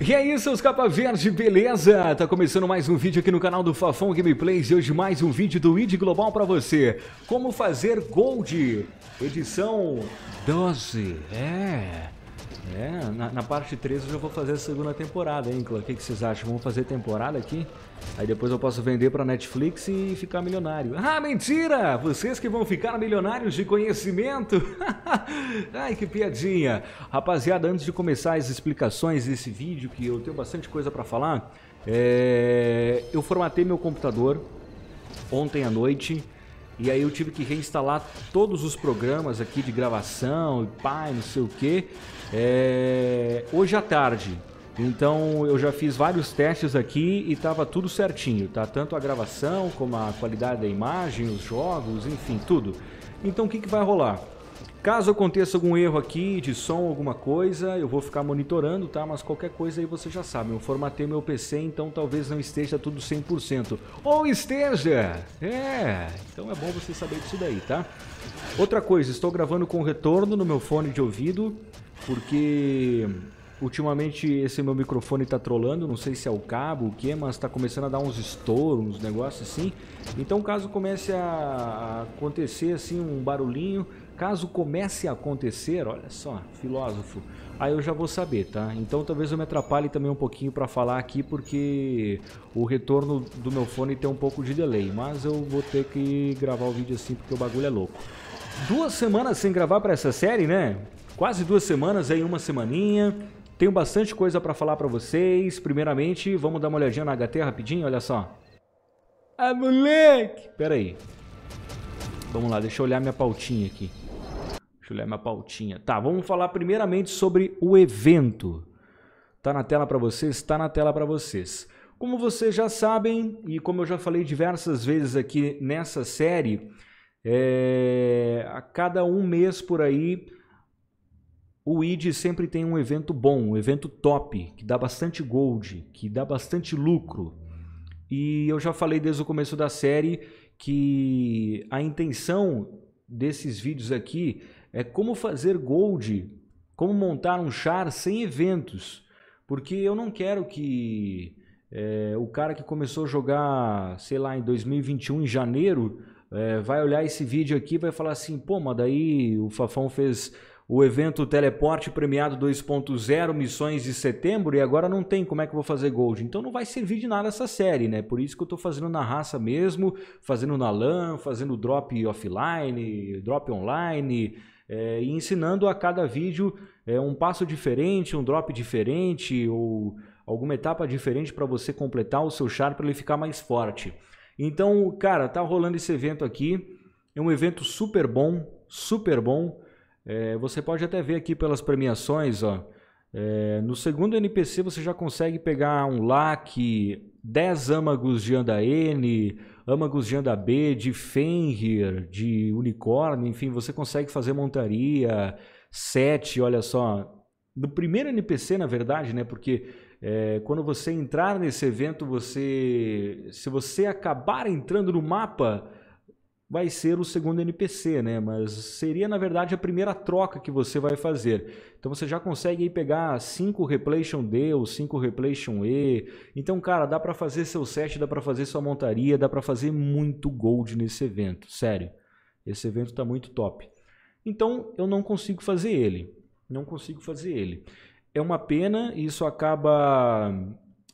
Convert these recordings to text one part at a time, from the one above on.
E é isso, seus capa verde, beleza? Tá começando mais um vídeo aqui no canal do Fafão Gameplays e hoje mais um vídeo do ID Global pra você. Como fazer Gold, edição 12, é... É, na, na, parte 3 eu já vou fazer a segunda temporada, hein, Clã? O que, que, vocês acham? Vamos fazer temporada aqui? Aí depois eu posso vender pra Netflix e ficar milionário. Ah, mentira! Vocês que vão ficar milionários de conhecimento? Ai, que piadinha! Rapaziada, antes de começar as explicações desse vídeo, que eu tenho bastante coisa pra falar, é... eu formatei meu computador ontem à noite. E aí eu tive que reinstalar todos os programas aqui de gravação e pai, não sei o que, é... hoje à tarde. Então eu já fiz vários testes aqui e estava tudo certinho, tá? Tanto a gravação como a qualidade da imagem, os jogos, enfim, tudo. Então o que, que vai rolar? Caso aconteça algum erro aqui de som, alguma coisa, eu vou ficar monitorando, tá? Mas qualquer coisa aí você já sabe. Eu formatei meu PC, então talvez não esteja tudo 100%. Ou esteja! É, então é bom você saber disso daí, tá? Outra coisa, estou gravando com retorno no meu fone de ouvido, porque ultimamente esse meu microfone está trolando, não sei se é o cabo, o que, mas está começando a dar uns estouros, uns negócios assim. Então caso comece a acontecer assim um barulhinho, Caso comece a acontecer, olha só, filósofo, aí eu já vou saber, tá? Então talvez eu me atrapalhe também um pouquinho para falar aqui, porque o retorno do meu fone tem um pouco de delay, mas eu vou ter que gravar o vídeo assim porque o bagulho é louco. Duas semanas sem gravar para essa série, né? Quase duas semanas aí, uma semaninha. Tenho bastante coisa para falar para vocês. Primeiramente, vamos dar uma olhadinha na HT rapidinho, olha só. Ah, moleque! Pera aí. Vamos lá, deixa eu olhar minha pautinha aqui. Deixa eu olhar minha pautinha. Tá, vamos falar primeiramente sobre o evento. Tá na tela para vocês? Está na tela para vocês. Como vocês já sabem, e como eu já falei diversas vezes aqui nessa série, é... a cada um mês por aí, o ID sempre tem um evento bom, um evento top, que dá bastante gold, que dá bastante lucro. E eu já falei desde o começo da série que a intenção desses vídeos aqui é como fazer gold, como montar um char sem eventos. Porque eu não quero que é, o cara que começou a jogar, sei lá, em 2021, em janeiro, é, vai olhar esse vídeo aqui e vai falar assim, pô, mas daí o Fafão fez o evento Teleporte Premiado 2.0, missões de setembro, e agora não tem como é que eu vou fazer gold. Então não vai servir de nada essa série, né? Por isso que eu estou fazendo na raça mesmo, fazendo na LAN, fazendo drop offline, drop online, é, e ensinando a cada vídeo é, um passo diferente, um drop diferente ou alguma etapa diferente para você completar o seu char para ele ficar mais forte. Então, cara, tá rolando esse evento aqui. É um evento super bom, super bom. É, você pode até ver aqui pelas premiações, ó. É, no segundo NPC você já consegue pegar um LAC, 10 âmagos de Andaene, âmagos de Andabê, de Fenrir, de unicórnio, enfim, você consegue fazer montaria, 7, olha só. No primeiro NPC, na verdade, né? Porque é, quando você entrar nesse evento, você, se você acabar entrando no mapa, vai ser o segundo NPC, né? Mas seria na verdade a primeira troca que você vai fazer. Então você já consegue aí pegar 5 Replation D ou 5 Replation E. Então, cara, dá para fazer seu set, dá para fazer sua montaria, dá para fazer muito gold nesse evento, sério. Esse evento tá muito top. Então, eu não consigo fazer ele. Não consigo fazer ele. É uma pena, isso acaba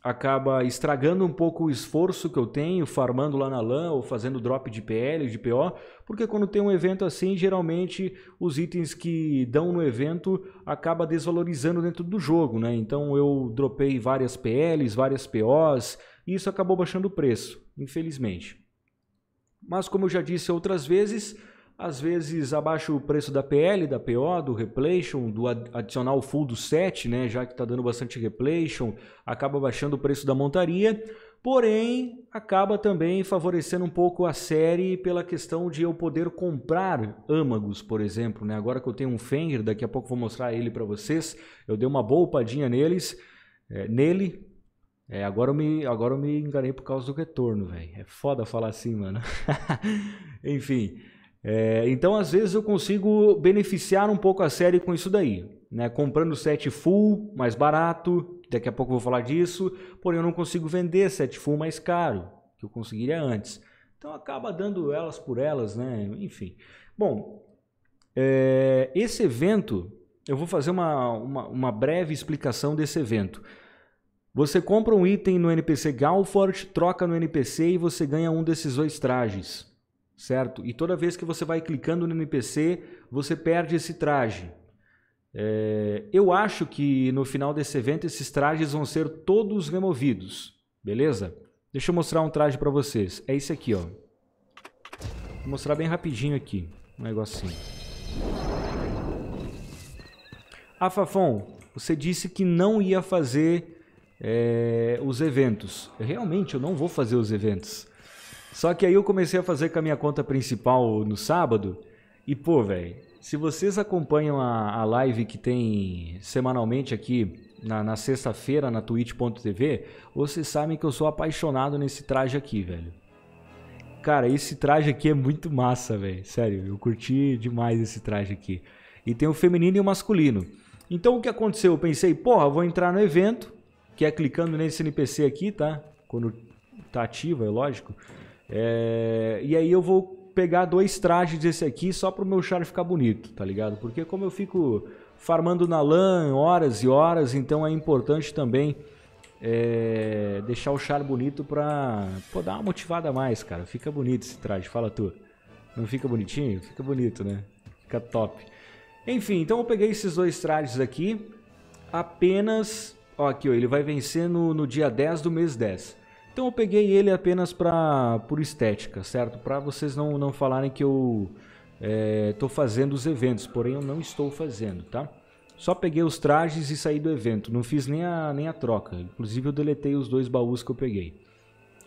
acaba estragando um pouco o esforço que eu tenho farmando lá na LAN ou fazendo drop de PL, de PO, porque quando tem um evento assim, geralmente os itens que dão no evento acaba desvalorizando dentro do jogo, né? Então eu dropei várias PLs, várias POs, e isso acabou baixando o preço, infelizmente. Mas como eu já disse outras vezes, às vezes abaixa o preço da PL, da PO, do replation, do adicional full do set, né, já que está dando bastante replation, acaba baixando o preço da montaria, porém acaba também favorecendo um pouco a série pela questão de eu poder comprar âmagos, por exemplo. Né? Agora que eu tenho um Fenrir, daqui a pouco vou mostrar ele para vocês, eu dei uma boa upadinha neles, é, nele, é, agora eu, me, agora eu me enganei por causa do retorno, velho. É foda falar assim, mano. Enfim, é, então, às vezes, eu consigo beneficiar um pouco a série com isso daí. Né? Comprando set full, mais barato, Daqui a pouco eu vou falar disso, porém eu não consigo vender 7 full mais caro, que eu conseguiria antes. Então acaba dando elas por elas, né? Enfim. Bom, é, esse evento, eu vou fazer uma, uma, uma, breve explicação desse evento. Você compra um item no NPC Galfort, troca no NPC e você ganha um desses dois trajes, certo? E toda vez que você vai clicando no NPC, você perde esse traje. É, eu acho que no final desse evento esses trajes vão ser todos removidos, beleza? Deixa eu mostrar um traje para vocês. É esse aqui, ó. Vou mostrar bem rapidinho aqui, um negocinho. Ah, Fafon, você disse que não ia fazer é, os eventos. Realmente, eu não vou fazer os eventos. Só que aí eu comecei a fazer com a minha conta principal no sábado. E, pô, velho, se vocês acompanham a, a live que tem semanalmente aqui na, na sexta-feira na twitch.tv, vocês sabem que eu sou apaixonado nesse traje aqui, velho. Cara, esse traje aqui é muito massa, velho. Sério, eu curti demais esse traje aqui. E tem o feminino e o masculino. Então o que aconteceu? Eu pensei, porra, vou entrar no evento, que é clicando nesse NPC aqui, tá? Quando tá ativo, é lógico. É... E aí eu vou pegar dois trajes desse aqui só pro meu char ficar bonito, tá ligado? Porque como eu fico farmando na LAN horas e horas, então é importante também é, deixar o char bonito pra pô, dar uma motivada a mais, cara. Fica bonito esse traje, fala tu. Não fica bonitinho? Fica bonito, né? Fica top. Enfim, então eu peguei esses dois trajes aqui, apenas... Ó, aqui, ó, ele vai vencer no, no dia 10 do mês 10. Então eu peguei ele apenas pra, por estética, certo? Para vocês não, não falarem que eu estou é, fazendo os eventos, porém eu não estou fazendo, tá? Só peguei os trajes e saí do evento, não fiz nem a, nem a troca. Inclusive eu deletei os dois baús que eu peguei.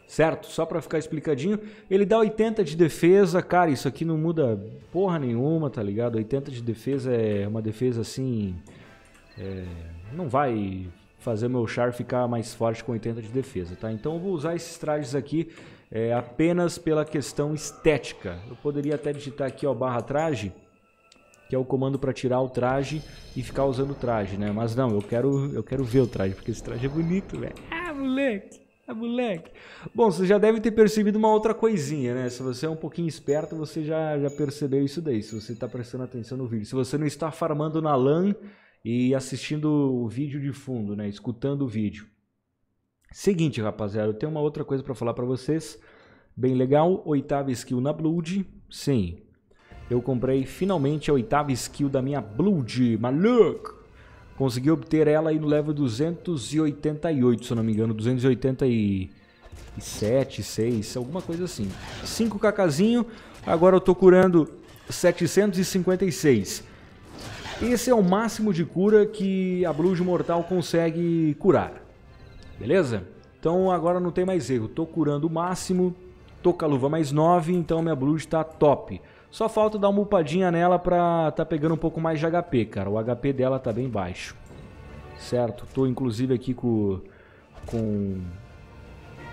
Certo? Só para ficar explicadinho, ele dá 80 de defesa, cara, isso aqui não muda porra nenhuma, tá ligado? 80 de defesa é uma defesa assim... É, não vai fazer meu char ficar mais forte com 80 de defesa, tá? Então eu vou usar esses trajes aqui é, apenas pela questão estética. Eu poderia até digitar aqui, ó, barra traje, que é o comando para tirar o traje e ficar usando o traje, né? Mas não, eu quero, eu quero ver o traje, porque esse traje é bonito, velho. Ah, moleque! Ah, moleque! Bom, você já deve ter percebido uma outra coisinha, né? Se você é um pouquinho esperto, você já, já percebeu isso daí, se você está prestando atenção no vídeo. Se você não está farmando na LAN e assistindo o vídeo de fundo, né? Escutando o vídeo. Seguinte, rapaziada, eu tenho uma outra coisa para falar para vocês. Bem legal, oitava skill na Blood. Sim, eu comprei finalmente a oitava skill da minha Blood, maluco! Consegui obter ela aí no level 288, se eu não me engano, 287, 6, alguma coisa assim. 5 kzinho, agora eu tô curando 756. Esse é o máximo de cura que a Blood Mortal consegue curar. Beleza? Então agora não tem mais erro. Tô curando o máximo. Tô com a luva mais 9, então minha Blood está top. Só falta dar uma upadinha nela pra tá pegando um pouco mais de HP, cara. O HP dela tá bem baixo. Certo? Tô inclusive aqui com... Com...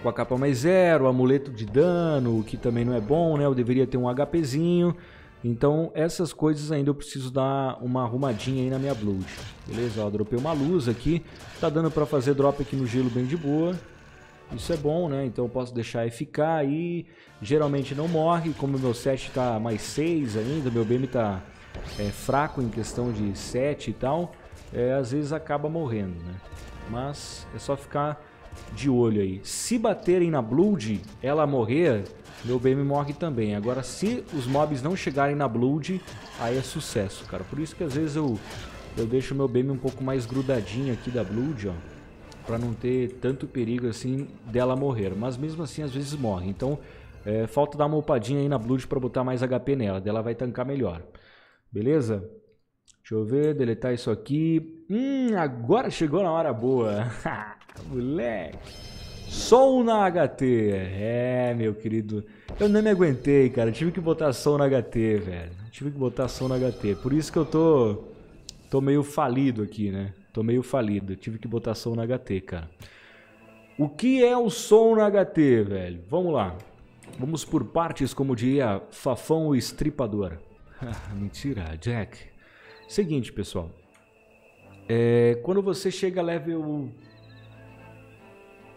Com a capa mais zero, amuleto de dano, que também não é bom, né? Eu deveria ter um HPzinho. Então, essas coisas ainda eu preciso dar uma arrumadinha aí na minha Blood. Beleza? Ó, dropei uma luz aqui. Tá dando pra fazer drop aqui no gelo bem de boa. Isso é bom, né? Então eu posso deixar ficar aí. Geralmente não morre, como meu 7 tá mais 6 ainda, meu BM tá é, fraco em questão de 7 e tal. É, às vezes acaba morrendo, né? Mas é só ficar de olho aí. Se baterem na Blood, ela morrer, meu BM morre também. Agora, se os mobs não chegarem na Blood, aí é sucesso, cara. Por isso que às vezes eu, eu deixo meu BM um pouco mais grudadinho aqui da Blood, ó. Pra não ter tanto perigo assim dela morrer. Mas mesmo assim, às vezes morre. Então, é, falta dar uma upadinha aí na Blood pra botar mais HP nela. Dela vai tancar melhor. Beleza? Deixa eu ver, deletar isso aqui. Hum, agora chegou na hora boa. Moleque. Som na HT. É, meu querido. Eu nem me aguentei, cara. tive que botar som na HT, velho. tive que botar som na HT. Por isso que eu tô. Tô meio falido aqui, né? Tô meio falido. tive que botar som na HT, cara. O que é o som na HT, velho? Vamos lá. Vamos por partes, como diria Fafão o Estripador. Mentira, Jack. Seguinte, pessoal. É, quando você chega level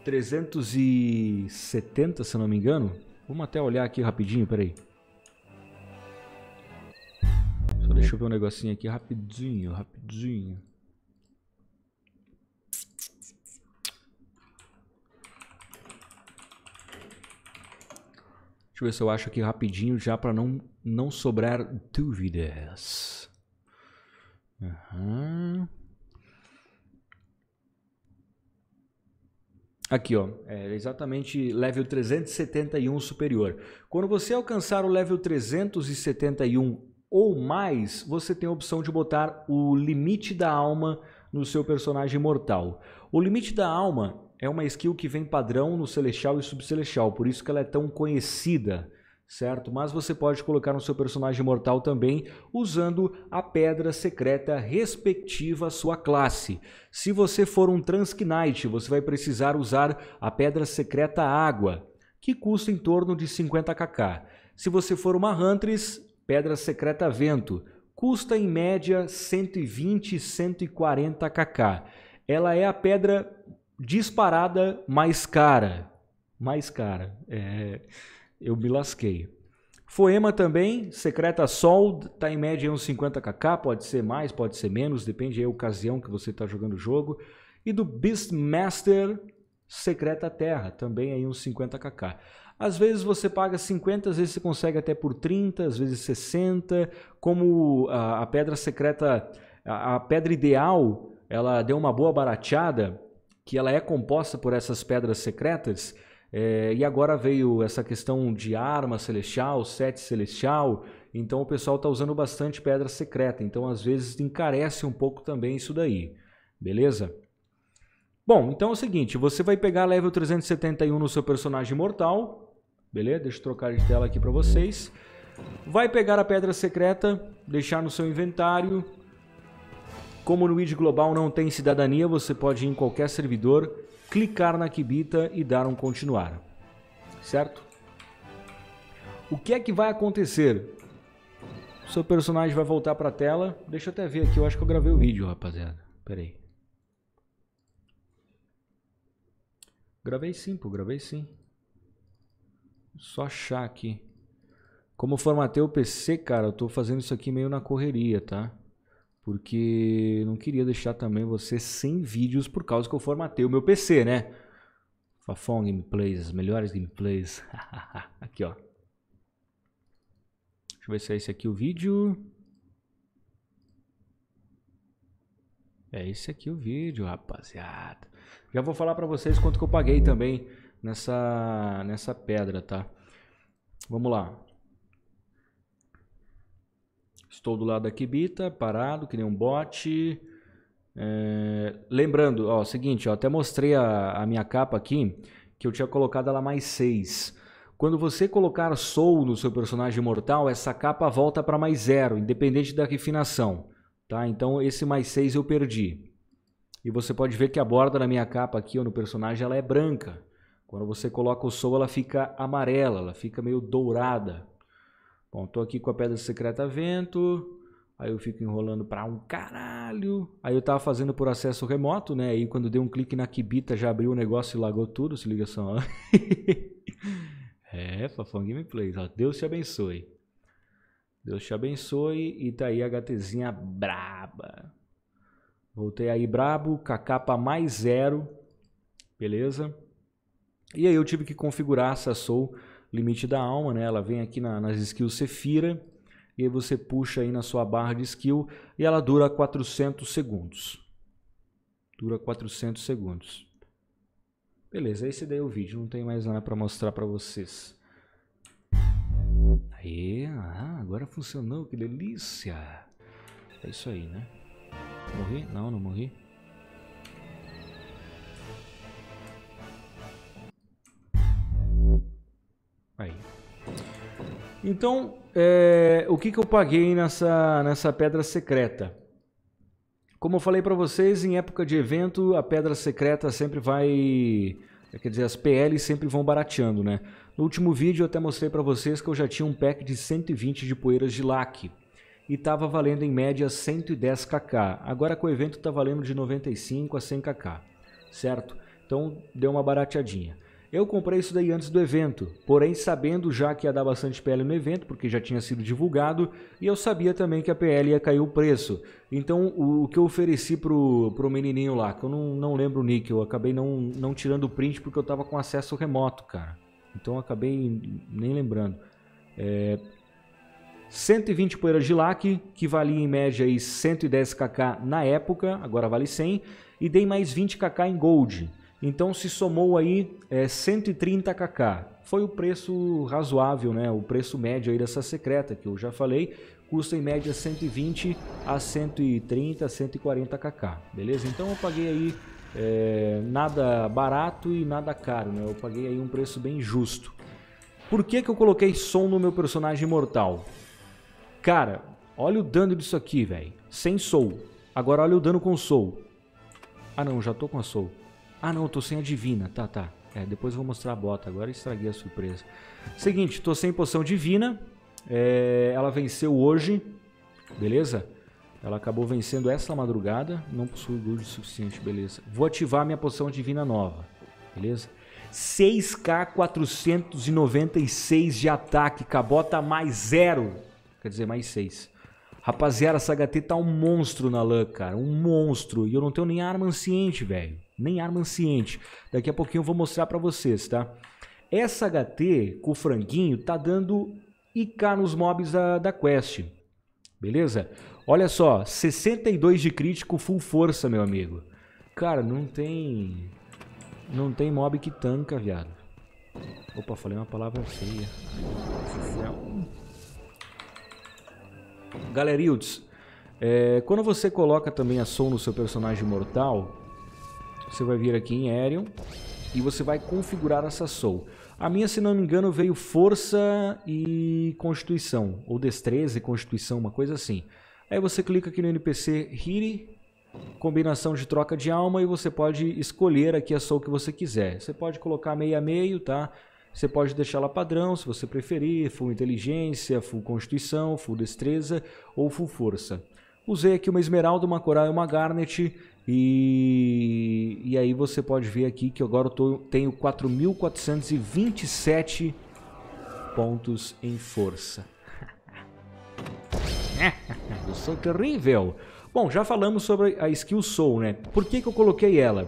370, se não me engano. Vamos até olhar aqui rapidinho, peraí. Só deixa eu ver um negocinho aqui rapidinho, rapidinho. Deixa eu ver se eu acho aqui rapidinho já para não, não sobrar dúvidas. Uhum. Aqui, ó, é exatamente level 371 superior. Quando você alcançar o level 371 ou mais, você tem a opção de botar o limite da alma no seu personagem mortal. O limite da alma é uma skill que vem padrão no Celestial e Subcelestial, por isso que ela é tão conhecida certo? Mas você pode colocar no seu personagem mortal também usando a pedra secreta respectiva à sua classe. Se você for um Transknight, você vai precisar usar a pedra secreta água, que custa em torno de 50 kk. Se você for uma Huntress, pedra secreta vento, custa em média 120 140 kk. Ela é a pedra disparada mais cara. Mais cara. É eu me lasquei. Foema também, Secreta Sol, está em média uns 50kk, pode ser mais, pode ser menos, depende da ocasião que você está jogando o jogo. E do Beastmaster, Secreta Terra, também aí uns 50kk. Às vezes você paga 50, às vezes você consegue até por 30, às vezes 60. Como a, a pedra secreta, a, a pedra ideal, ela deu uma boa barateada, que ela é composta por essas pedras secretas, é, e agora veio essa questão de arma celestial, sete celestial, então o pessoal está usando bastante pedra secreta, então às vezes encarece um pouco também isso daí, beleza? Bom, então é o seguinte, você vai pegar level 371 no seu personagem mortal, beleza? Deixa eu trocar de tela aqui para vocês. Vai pegar a pedra secreta, deixar no seu inventário. Como no ID Global não tem cidadania, você pode ir em qualquer servidor clicar na Kibita e dar um continuar. Certo? O que é que vai acontecer? O seu personagem vai voltar para a tela. Deixa eu até ver aqui, eu acho que eu gravei o vídeo, rapaziada. Pera aí. Gravei sim, pô, gravei sim. Só achar aqui. Como formatei o PC, cara, eu tô fazendo isso aqui meio na correria, tá? Porque não queria deixar também você sem vídeos por causa que eu formatei o meu PC, né? Fafão Gameplays, as melhores gameplays. aqui, ó. Deixa eu ver se é esse aqui o vídeo. É esse aqui o vídeo, rapaziada. Já vou falar pra vocês quanto que eu paguei também nessa, nessa pedra, tá? Vamos lá. Estou do lado da Kibita, parado, que nem um bote. É... Lembrando, ó, seguinte, ó, até mostrei a, a minha capa aqui, que eu tinha colocado ela mais 6. Quando você colocar Soul no seu personagem mortal, essa capa volta para mais 0, independente da refinação. Tá? Então esse mais 6 eu perdi. E você pode ver que a borda da minha capa aqui, ó, no personagem, ela é branca. Quando você coloca o Soul, ela fica amarela, ela fica meio dourada. Bom, tô aqui com a pedra secreta vento. Aí eu fico enrolando para um caralho. Aí eu tava fazendo por acesso remoto, né? Aí quando dei um clique na Kibita já abriu o negócio e lagou tudo. Se liga só. é, Fafão Gameplays. Ó. Deus te abençoe. Deus te abençoe. E tá aí a HTzinha braba. Voltei aí brabo, com a capa mais zero. Beleza? E aí eu tive que configurar essa Soul limite da alma, né? Ela vem aqui na, nas skills Sefira e aí você puxa aí na sua barra de skill e ela dura 400 segundos. Dura 400 segundos. Beleza, esse daí é o vídeo, não tem mais nada para mostrar para vocês. Aí, ah, agora funcionou, que delícia. É isso aí, né? Morri? Não, não morri. Aí. Então, é, o que, que eu paguei nessa, nessa pedra secreta? Como eu falei para vocês, em época de evento, a pedra secreta sempre vai... Quer dizer, as PLs sempre vão barateando, né? No último vídeo eu até mostrei para vocês que eu já tinha um pack de 120 de poeiras de lac e estava valendo em média 110 kk. Agora com o evento está valendo de 95 a 100 kk, certo? Então deu uma barateadinha. Eu comprei isso daí antes do evento, porém sabendo já que ia dar bastante PL no evento, porque já tinha sido divulgado, e eu sabia também que a PL ia cair o preço. Então o, que eu ofereci pro, pro menininho lá, que eu não, não lembro o nick, eu acabei não, não tirando o print porque eu tava com acesso remoto, cara. Então eu acabei nem lembrando. É, 120 poeiras de lac, que valia em média aí 110 kk na época, agora vale 100, e dei mais 20 kk em gold. Então se somou aí é, 130 kk. Foi o preço razoável, né? O preço médio aí dessa secreta que eu já falei, custa em média 120 a 130, 140 kk, beleza? Então eu paguei aí é, nada barato e nada caro, né? Eu paguei aí um preço bem justo. Por que, que eu coloquei som no meu personagem mortal? Cara, olha o dano disso aqui, velho. Sem soul. Agora olha o dano com soul. Ah não, já tô com a soul. Ah não, tô sem a divina. Tá, tá. É, depois eu vou mostrar a bota. Agora estraguei a surpresa. Seguinte, tô sem poção divina. É, ela venceu hoje. Beleza? Ela acabou vencendo essa madrugada. Não possui gold suficiente, beleza. Vou ativar minha poção divina nova. Beleza? 6k 496 de ataque. Cabota mais zero. Quer dizer, mais 6. Rapaziada, essa HT tá um monstro na LAN, cara. Um monstro. E eu não tenho nem arma anciente, velho. Nem arma anciente. Daqui a pouquinho eu vou mostrar pra vocês, tá? Essa HT com o franguinho tá dando IK nos mobs da, da quest. Beleza? Olha só, 62 de crítico full força, meu amigo. Cara, não tem... Não tem mob que tanca, viado. Opa, falei uma palavra feia. Galerildes, é, quando você coloca também a som no seu personagem mortal, você vai vir aqui em Aerion e você vai configurar essa soul. A minha, se não me engano, veio força e constituição, ou destreza e constituição, uma coisa assim. Aí você clica aqui no NPC Hiri, combinação de troca de alma, e você pode escolher aqui a soul que você quiser. Você pode colocar meio a meio, tá? Você pode deixar ela padrão, se você preferir, full inteligência, full constituição, full destreza ou full força. Usei aqui uma esmeralda, uma coral e uma garnet e, e aí você pode ver aqui que agora eu tô, tenho 4.427 pontos em força. eu sou terrível. Bom, já falamos sobre a skill Soul, né? Por que, que eu coloquei ela?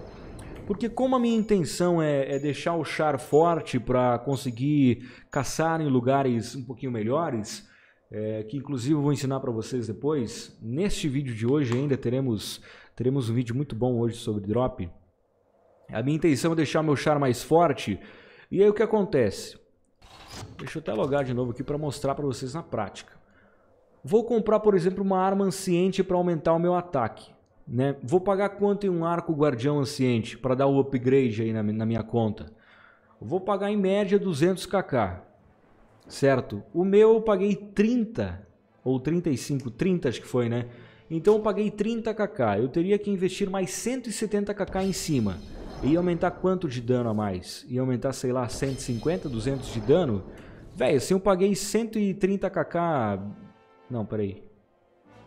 Porque como a minha intenção é, é deixar o char forte para conseguir caçar em lugares um pouquinho melhores, é, que inclusive eu vou ensinar para vocês depois, neste vídeo de hoje ainda teremos, teremos um vídeo muito bom hoje sobre drop. A minha intenção é deixar meu char mais forte. E aí o que acontece? Deixa eu até logar de novo aqui para mostrar para vocês na prática. Vou comprar, por exemplo, uma arma anciente para aumentar o meu ataque. Né? Vou pagar quanto em um arco guardião anciente para dar o upgrade aí na, na minha conta? Vou pagar em média 200 kk, certo? O meu eu paguei 30 ou 35, 30 acho que foi, né? Então eu paguei 30 kk, eu teria que investir mais 170 kk em cima. Ia aumentar quanto de dano a mais? Ia aumentar, sei lá, 150, 200 de dano? Velho, assim eu paguei 130 kk... Não, peraí.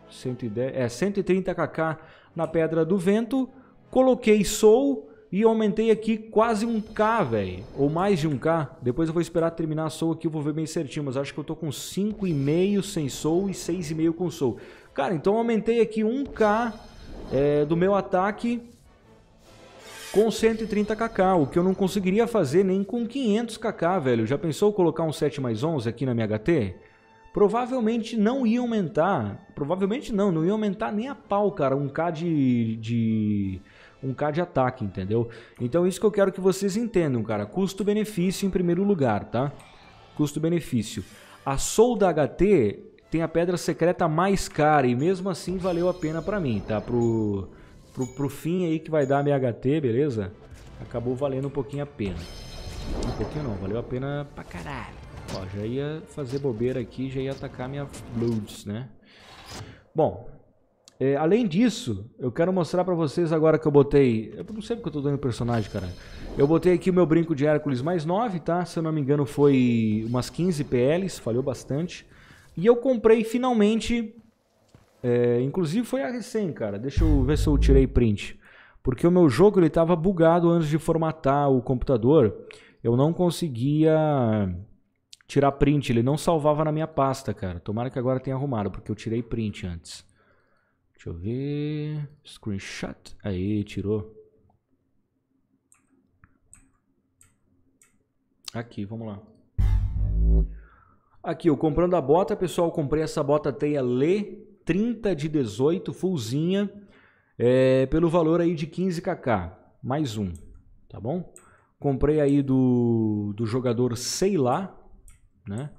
110, é 130 kk na Pedra do Vento, coloquei Soul e aumentei aqui quase um K, velho. Ou mais de um K. Depois eu vou esperar terminar a Soul aqui, eu vou ver bem certinho. Mas acho que eu tô com 5,5 sem Soul e 6,5 com Soul. Cara, então aumentei aqui 1K é, do meu ataque com 130 kk, o que eu não conseguiria fazer nem com 500 kk, velho. Já pensou colocar um 7 mais 11 aqui na minha HT? provavelmente não ia aumentar, provavelmente não, não ia aumentar nem a pau, cara, um K de, de um K de ataque, entendeu? Então isso que eu quero que vocês entendam, cara, custo-benefício em primeiro lugar, tá? Custo-benefício. A Soul da HT tem a pedra secreta mais cara e mesmo assim valeu a pena pra mim, tá? Pro, pro, pro fim aí que vai dar a minha HT, beleza? Acabou valendo um pouquinho a pena. Um pouquinho não, valeu a pena pra caralho. Ó, já ia fazer bobeira aqui, já ia atacar minha Bloods, né? Bom, é, além disso, eu quero mostrar pra vocês agora que eu botei... Eu não sei porque eu tô dando personagem, cara. Eu botei aqui o meu brinco de Hércules mais 9, tá? Se eu não me engano foi umas 15 PLs, falhou bastante. E eu comprei finalmente... É, inclusive foi a recém, cara. Deixa eu ver se eu tirei print. Porque o meu jogo ele estava bugado antes de formatar o computador. Eu não conseguia tirar print, ele não salvava na minha pasta, cara. Tomara que agora tenha arrumado, porque eu tirei print antes. Deixa eu ver. Screenshot. Aí, tirou. Aqui, vamos lá. Aqui, eu comprando a bota, pessoal, comprei essa bota teia Lê 30 de 18, fullzinha, é, pelo valor aí de 15kk, mais um, tá bom? Comprei aí do, do jogador Sei Lá, né?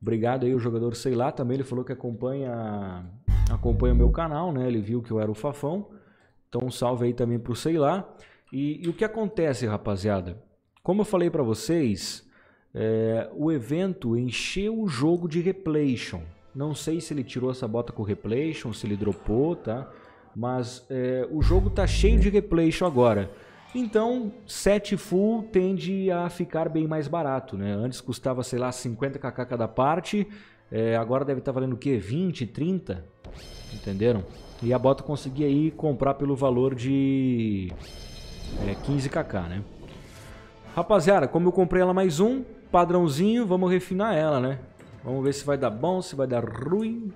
Obrigado aí o jogador Sei Lá, também ele falou que acompanha acompanha o meu canal, né? Ele viu que eu era o Fafão, então salve aí também pro Sei Lá. E, e o que acontece, rapaziada? Como eu falei para vocês, é, o evento encheu o jogo de replation. Não sei se ele tirou essa bota com replation, se ele dropou, tá? Mas é, o jogo tá cheio de replation agora. Então, 7 full tende a ficar bem mais barato, né? Antes custava, sei lá, 50kk cada parte, é, agora deve estar tá valendo o quê? 20, 30? Entenderam? E a bota conseguia aí comprar pelo valor de é, 15kk, né? Rapaziada, como eu comprei ela mais um, padrãozinho, vamos refinar ela, né? Vamos ver se vai dar bom, se vai dar ruim.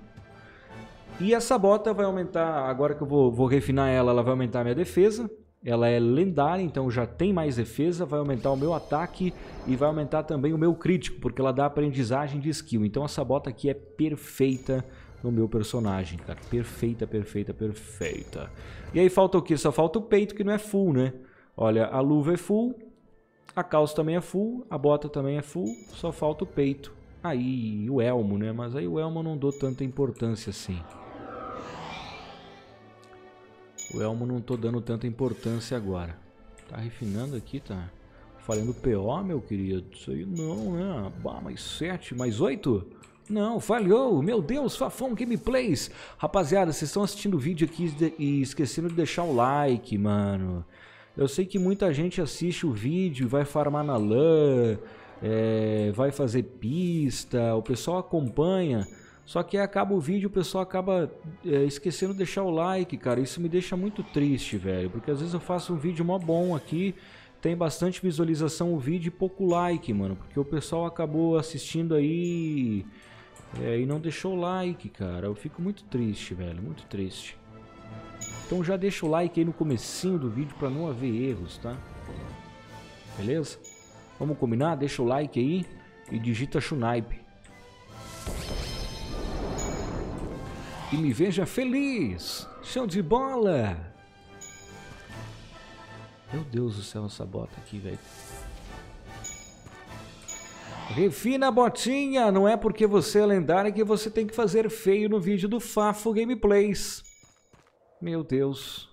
E essa bota vai aumentar, agora que eu vou, vou refinar ela, ela vai aumentar a minha defesa. Ela é lendária, então já tem mais defesa, vai aumentar o meu ataque e vai aumentar também o meu crítico, porque ela dá aprendizagem de skill. Então essa bota aqui é perfeita no meu personagem, cara. Perfeita, perfeita, perfeita. E aí falta o que? Só falta o peito que não é full, né? Olha, a luva é full, a calça também é full, a bota também é full, só falta o peito. Aí o elmo, né? Mas aí o elmo eu não dou tanta importância assim. O elmo não tô dando tanta importância agora. Tá refinando aqui, tá? Falando PO, meu querido. Isso aí não, né? Bah, mais 7, mais 8? Não, falhou. Meu Deus, Fafão Gameplays. Rapaziada, vocês estão assistindo o vídeo aqui e esquecendo de deixar o like, mano. Eu sei que muita gente assiste o vídeo, vai farmar na LAN, é, vai fazer pista, o pessoal acompanha. Só que acaba o vídeo, o pessoal acaba é, esquecendo de deixar o like, cara. Isso me deixa muito triste, velho. Porque às vezes eu faço um vídeo mó bom aqui, tem bastante visualização o vídeo e pouco like, mano. Porque o pessoal acabou assistindo aí é, e não deixou o like, cara. Eu fico muito triste, velho. Muito triste. Então já deixa o like aí no comecinho do vídeo para não haver erros, tá? Beleza? Vamos combinar? Deixa o like aí e digita Shunaip. E me veja feliz! Show de bola! Meu Deus do céu, essa bota aqui, velho. Refina a botinha, não é porque você é lendário que você tem que fazer feio no vídeo do Fafo Gameplays. Meu Deus.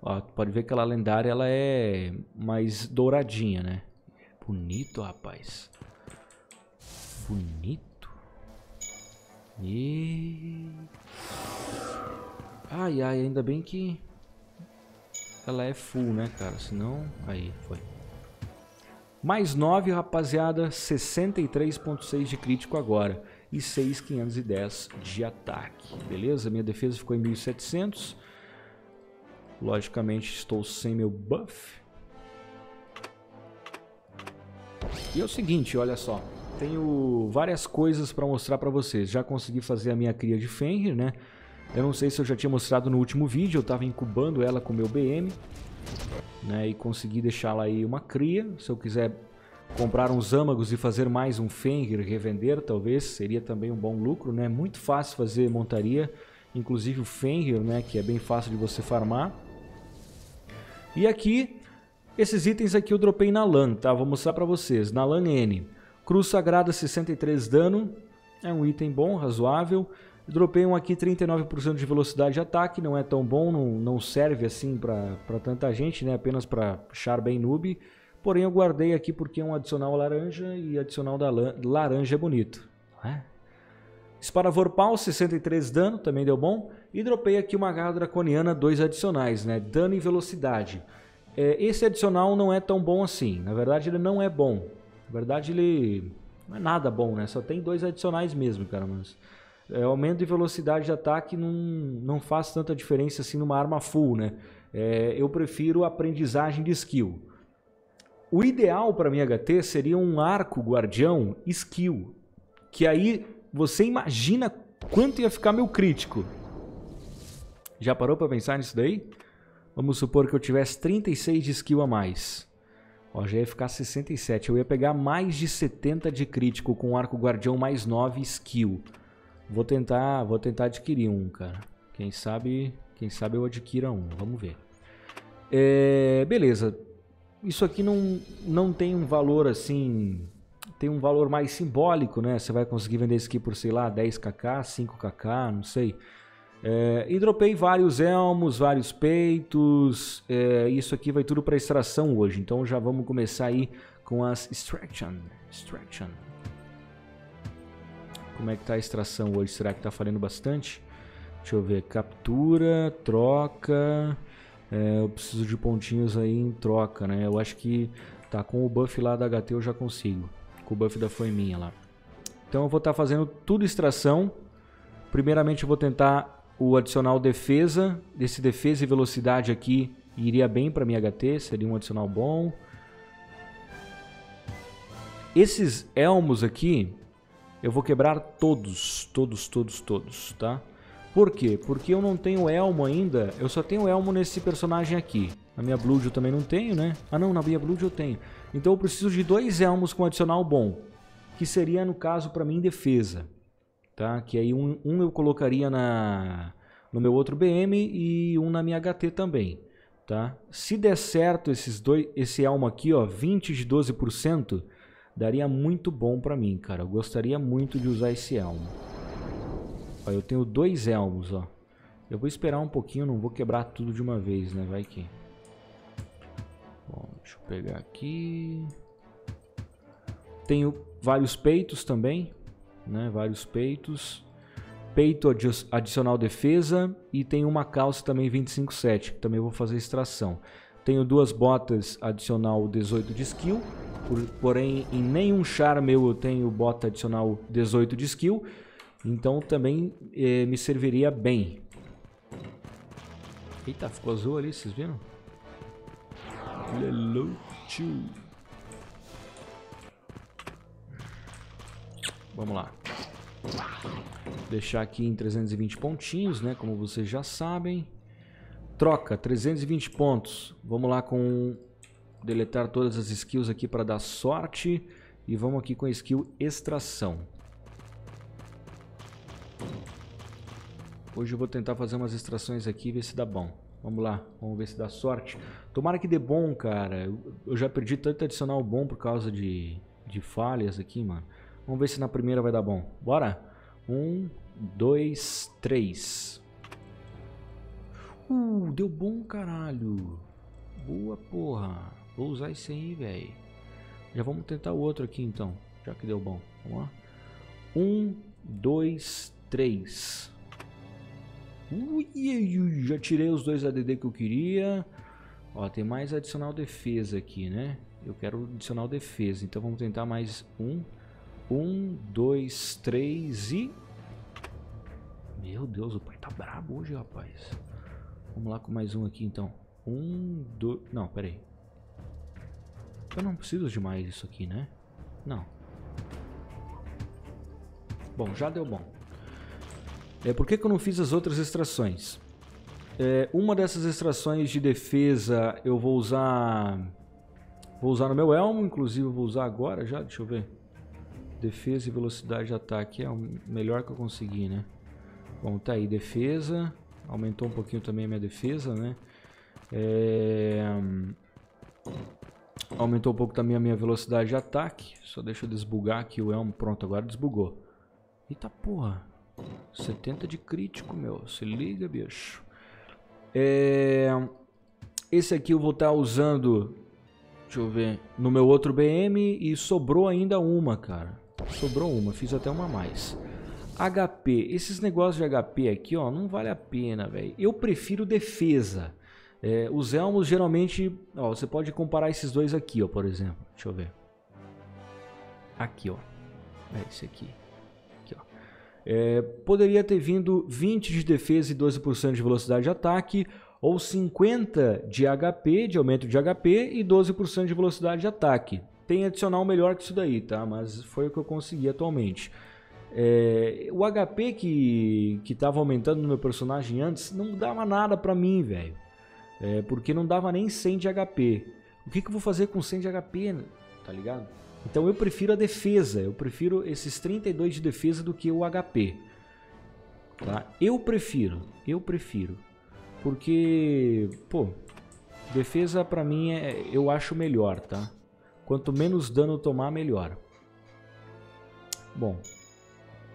Ó, pode ver que ela lendária ela é mais douradinha, né? Bonito, rapaz. Bonito. E... Ai, ai, ainda bem que ela é full, né, cara? Senão... Aí, foi. Mais 9, rapaziada. 63.6 de crítico agora e 6,510 de ataque. Beleza? Minha defesa ficou em 1.700. Logicamente estou sem meu buff. E é o seguinte, olha só. Tenho várias coisas para mostrar para vocês. Já consegui fazer a minha cria de Fenrir, né? Eu não sei se eu já tinha mostrado no último vídeo. Eu estava incubando ela com meu BM. Né, e consegui deixá-la aí uma cria. Se eu quiser comprar uns âmagos e fazer mais um Fenrir, revender talvez, seria também um bom lucro, né? Muito fácil fazer montaria, inclusive o Fenrir, né, que é bem fácil de você farmar. E aqui, esses itens aqui eu dropei na LAN, tá? Vou mostrar para vocês. Na LAN N, Cruz Sagrada 63 dano, é um item bom, razoável. Dropei um aqui 39% de velocidade de ataque, não é tão bom, não, não serve assim para tanta gente, né? Apenas para char bem noob. Porém, eu guardei aqui porque é um adicional laranja e adicional da laranja é bonito. É? Espada Vorpal, 63 dano, também deu bom. E dropei aqui uma garra draconiana, dois adicionais, né? Dano e velocidade. É, esse adicional não é tão bom assim. Na verdade, ele não é bom. Na verdade, ele não é nada bom, né? Só tem dois adicionais mesmo, cara. Mas É, aumento de velocidade de ataque não, não faz tanta diferença assim numa arma full, né? É, eu prefiro aprendizagem de skill. O ideal para minha HT seria um arco guardião skill. Que aí você imagina quanto ia ficar meu crítico. Já parou para pensar nisso daí? Vamos supor que eu tivesse 36 de skill a mais. Ó, já ia ficar 67. Eu ia pegar mais de 70 de crítico com o arco guardião mais 9 skill. Vou tentar, vou tentar adquirir um, cara. Quem sabe, quem sabe eu adquira um. Vamos ver. É, beleza. Isso aqui não, não tem um valor assim... Tem um valor mais simbólico, né? Você vai conseguir vender isso aqui por, sei lá, 10kk, 5kk, não sei. É, e dropei vários elmos, vários peitos. É, isso aqui vai tudo para extração hoje. Então já vamos começar aí com as extraction. extraction. Como é que tá a extração hoje? Será que tá falando bastante? Deixa eu ver. Captura, troca. É, eu preciso de pontinhos aí em troca, né? Eu acho que tá com o buff lá da HT eu já consigo. Com o buff da foi minha lá. Então eu vou estar tá fazendo tudo extração. Primeiramente eu vou tentar o adicional defesa. Esse defesa e velocidade aqui iria bem para minha HT, seria um adicional bom. Esses elmos aqui, eu vou quebrar todos, todos, todos, todos, tá? Por quê? Porque eu não tenho elmo ainda, eu só tenho elmo nesse personagem aqui. Na minha Blood eu também não tenho, né? Ah não, na minha Blood eu tenho. Então eu preciso de dois elmos com adicional bom, que seria no caso para mim defesa. Tá? Que aí um, um eu colocaria na, no meu outro BM e um na minha HT também. Tá? Se der certo esses dois, esse elmo aqui, ó, 20 de 12%, daria muito bom para mim, cara. Eu gostaria muito de usar esse elmo. Ó, eu tenho dois elmos, ó. Eu vou esperar um pouquinho, não vou quebrar tudo de uma vez, né? Vai que. Bom, deixa eu pegar aqui. Tenho vários peitos também, né? Vários peitos. Peito adicional defesa e tenho uma calça também 25.7, que também vou fazer extração. Tenho duas botas adicional 18 de skill por, porém, em nenhum char meu eu tenho bota adicional 18 de skill. Então também eh, me serviria bem. Eita, ficou azul ali, vocês viram? Hello, tio. Vamos lá. Deixar aqui em 320 pontinhos, né? Como vocês já sabem. Troca, 320 pontos. Vamos lá com deletar todas as skills aqui para dar sorte. E vamos aqui com a skill extração. Hoje eu vou tentar fazer umas extrações aqui e ver se dá bom. Vamos lá, vamos ver se dá sorte. Tomara que dê bom, cara. Eu já perdi tanto adicional bom por causa de, de falhas aqui, mano. Vamos ver se na primeira vai dar bom. Bora? Um, dois, três. Uh, deu bom, caralho. Boa, porra. Vou usar esse aí, velho. Já vamos tentar o outro aqui então, já que deu bom. Vamos lá. Um, dois, três. Ui, já tirei os dois ADD que eu queria. Ó, tem mais adicional defesa aqui, né? Eu quero adicional defesa, então vamos tentar mais um. Um, dois, três e... Meu Deus, o pai tá brabo hoje, rapaz. Vamos lá com mais um aqui, então. Um, dois... Não, peraí. Eu não preciso de mais isso aqui, né? Não. Bom, já deu bom. É, por que, que eu não fiz as outras extrações? É, uma dessas extrações de defesa eu vou usar... Vou usar no meu elmo, inclusive vou usar agora já, deixa eu ver. Defesa e velocidade de ataque é o melhor que eu consegui, né? Bom, tá aí, defesa. Aumentou um pouquinho também a minha defesa, né? É... Aumentou um pouco também a minha velocidade de ataque. Só deixa eu desbugar aqui o elmo. Pronto, agora desbugou. Eita porra. 70 de crítico, meu. Se liga, bicho. É... Esse aqui eu vou estar tá usando... Deixa eu ver. No meu outro BM e sobrou ainda uma, cara. Sobrou uma. Fiz até uma a mais. HP. Esses negócios de HP aqui, ó, não vale a pena, velho. Eu prefiro defesa. É, os elmos geralmente, ó, você pode comparar esses dois aqui, ó, por exemplo. Deixa eu ver. Aqui, ó. É esse aqui. É, poderia ter vindo 20 de defesa e 12% de velocidade de ataque, ou 50 de HP, de aumento de HP, e 12% de velocidade de ataque. Tem adicional melhor que isso daí, tá? Mas foi o que eu consegui atualmente. É, o HP que que estava aumentando no meu personagem antes não dava nada pra mim, velho. É, porque não dava nem 100 de HP. O que, que eu vou fazer com 100 de HP, tá ligado? Então eu prefiro a defesa, eu prefiro esses 32 de defesa do que o HP. Tá? Eu prefiro, eu prefiro. Porque, pô, defesa pra mim é, eu acho melhor, tá? Quanto menos dano tomar, melhor. Bom,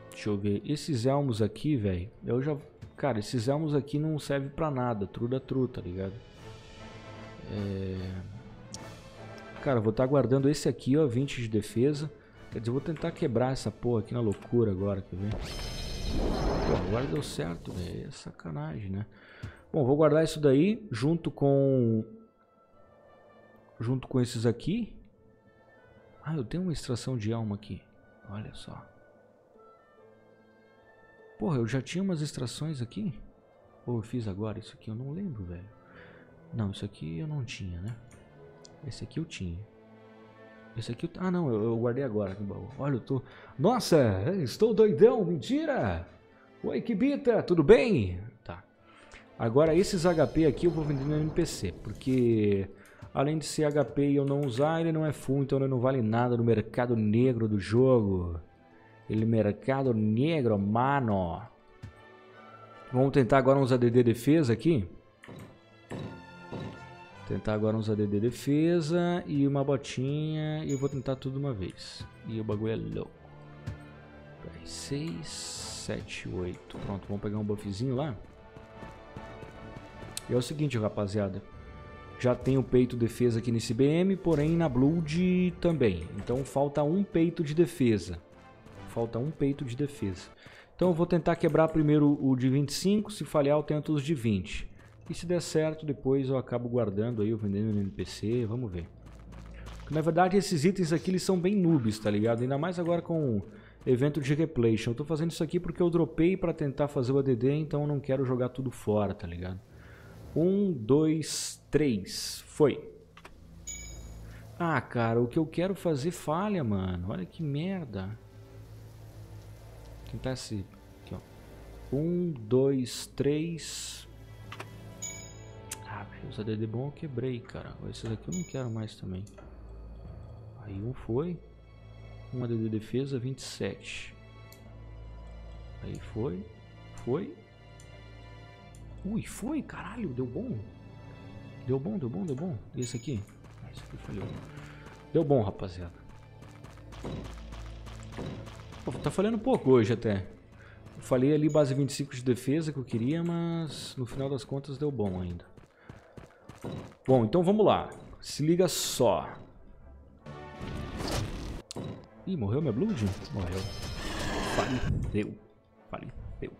deixa eu ver. Esses elmos aqui, velho, eu já... Cara, esses elmos aqui não servem pra nada, truda tru, tá ligado? É... Cara, vou estar tá guardando esse aqui, ó, 20 de defesa. Quer dizer, vou tentar quebrar essa porra aqui na loucura agora, quer ver? Pô, agora deu certo, velho. É sacanagem, né? Bom, vou guardar isso daí junto com... Junto com esses aqui. Ah, eu tenho uma extração de alma aqui. Olha só. Porra, eu já tinha umas extrações aqui? Ou eu fiz agora isso aqui? Eu não lembro, velho. Não, isso aqui eu não tinha, né? Esse aqui eu tinha. Esse aqui eu... Ah, não, eu, eu guardei agora no baú. Olha, eu tô... Nossa, estou doidão, mentira! Oi, Kibita, tudo bem? Tá. Agora, esses HP aqui eu vou vender no NPC, porque... Além de ser HP e eu não usar, ele não é full, então ele não vale nada no mercado negro do jogo. Ele mercado negro, mano. Vamos tentar agora uns ADD defesa aqui. Tentar agora uns ADD defesa e uma botinha. E eu vou tentar tudo uma vez. E o bagulho é louco. 6, 7, 8. Pronto, vamos pegar um buffzinho lá. E é o seguinte, rapaziada. Já tem o peito defesa aqui nesse BM, porém na Blood também. Então falta um peito de defesa. Falta um peito de defesa. Então eu vou tentar quebrar primeiro o de 25, se falhar eu tento os de 20. E se der certo, depois eu acabo guardando aí, vendendo no NPC, vamos ver. Na verdade, esses itens aqui eles são bem noobs, tá ligado? Ainda mais agora com evento de replay. Eu tô fazendo isso aqui porque eu dropei para tentar fazer o ADD, então eu não quero jogar tudo fora, tá ligado? Um, dois, três. Foi. Ah, cara, o que eu quero fazer falha, mano. Olha que merda. Tentar esse... Aqui, ó. Um, dois, três... Os ADD bom eu quebrei, cara. Esses aqui eu não quero mais também. Aí um foi. Um ADD defesa, 27. Aí foi. Foi. Ui, foi, caralho, deu bom. Deu bom, deu bom, deu bom. E esse aqui? Ah, esse aqui falhou. Deu bom, rapaziada. Pô, tá falhando pouco hoje até. Eu falei ali base 25 de defesa que eu queria, mas no final das contas deu bom ainda. Bom, então vamos lá. Se liga só. Ih, morreu minha Blood? Morreu. Faleceu. Faleceu.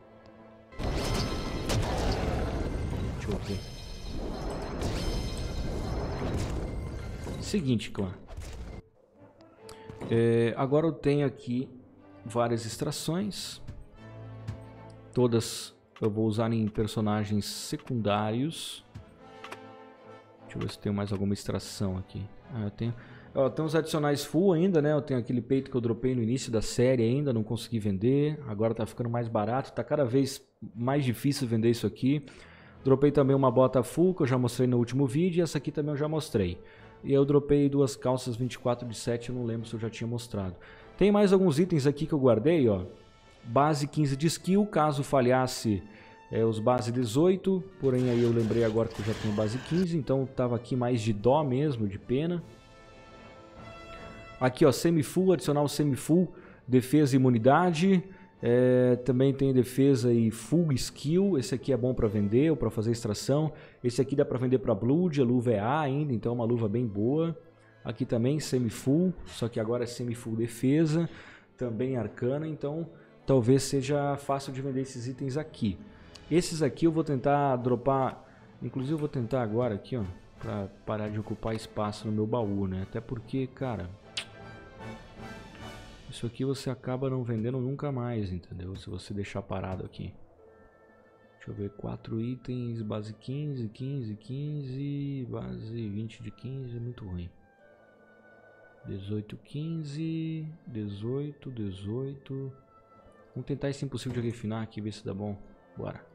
Deixa eu ver. Seguinte, clã. É, agora eu tenho aqui várias extrações. Todas eu vou usar em personagens secundários. Deixa eu ver se tem mais alguma extração aqui. Ah, eu tenho... Ó, tem uns adicionais full ainda, né? Eu tenho aquele peito que eu dropei no início da série ainda, não consegui vender. Agora tá ficando mais barato, tá cada vez mais difícil vender isso aqui. Dropei também uma bota full que eu já mostrei no último vídeo e essa aqui também eu já mostrei. E eu dropei duas calças 24 de 7, eu não lembro se eu já tinha mostrado. Tem mais alguns itens aqui que eu guardei, ó. Base 15 de skill, caso falhasse é, os base 18, porém aí eu lembrei agora que eu já tenho base 15, então tava aqui mais de dó mesmo, de pena. Aqui ó, semi-full, adicional semi-full, defesa e imunidade. É, também tem defesa e full skill, esse aqui é bom para vender ou para fazer extração. Esse aqui dá para vender para Blood, a luva é A ainda, então é uma luva bem boa. Aqui também semi-full, só que agora é semi-full defesa, também arcana, então talvez seja fácil de vender esses itens aqui. Esses aqui eu vou tentar dropar, inclusive eu vou tentar agora aqui, ó, pra parar de ocupar espaço no meu baú, né? Até porque, cara, Isso aqui você acaba não vendendo nunca mais, entendeu? Se você deixar parado aqui. Deixa eu ver, 4 itens, base 15, 15, 15, base 20 de 15, é muito ruim. 18, 15, 18, 18. Vamos tentar esse impossível de refinar aqui, ver se dá bom. Bora.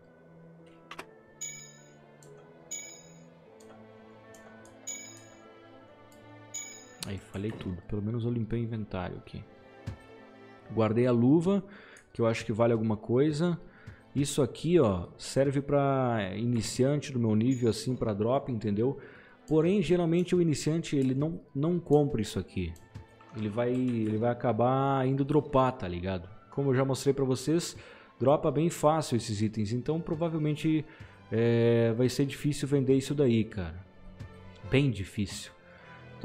Aí, falei tudo. Pelo menos eu limpei o inventário aqui. Guardei a luva, que eu acho que vale alguma coisa. Isso aqui, ó, serve para iniciante do meu nível, assim, para drop, entendeu? Porém, geralmente o iniciante, ele não, não compra isso aqui. Ele vai, ele vai acabar indo dropar, tá ligado? Como eu já mostrei para vocês, dropa bem fácil esses itens. Então, provavelmente, é, vai ser difícil vender isso daí, cara. Bem difícil.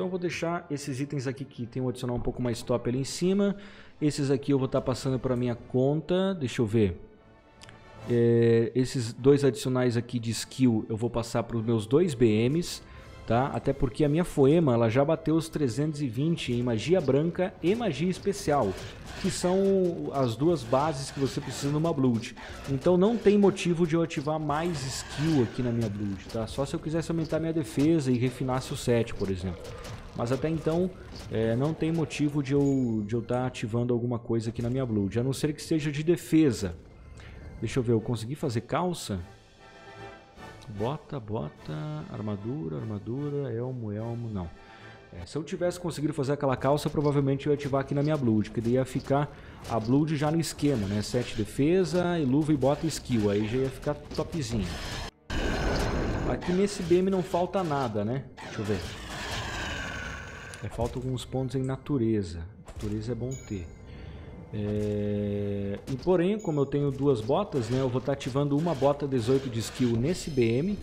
Então eu vou deixar esses itens aqui que tem um adicional um pouco mais top ali em cima. Esses aqui eu vou estar tá passando para minha conta. Deixa eu ver. É, esses dois adicionais aqui de skill eu vou passar para os meus dois BMs, tá? Até porque a minha Foema ela já bateu os 320 em magia branca e magia especial, que são as duas bases que você precisa numa Blood. Então não tem motivo de eu ativar mais skill aqui na minha Blood, tá? Só se eu quisesse aumentar minha defesa e refinasse o set, por exemplo. Mas até então é, não tem motivo de eu estar de eu tá ativando alguma coisa aqui na minha Blood, a não ser que seja de defesa. Deixa eu ver, eu consegui fazer calça? Bota, bota, armadura, armadura, elmo, elmo, não. É, se eu tivesse conseguido fazer aquela calça, provavelmente eu ia ativar aqui na minha Blood, que daí ia ficar a Blood já no esquema, né? 7 defesa, e luva e bota skill, aí já ia ficar topzinho. Aqui nesse BM não falta nada, né? Deixa eu ver. É, falta alguns pontos em natureza. Natureza é bom ter. É... E porém, como eu tenho duas botas, né, eu vou estar ativando uma bota 18 de skill nesse BM.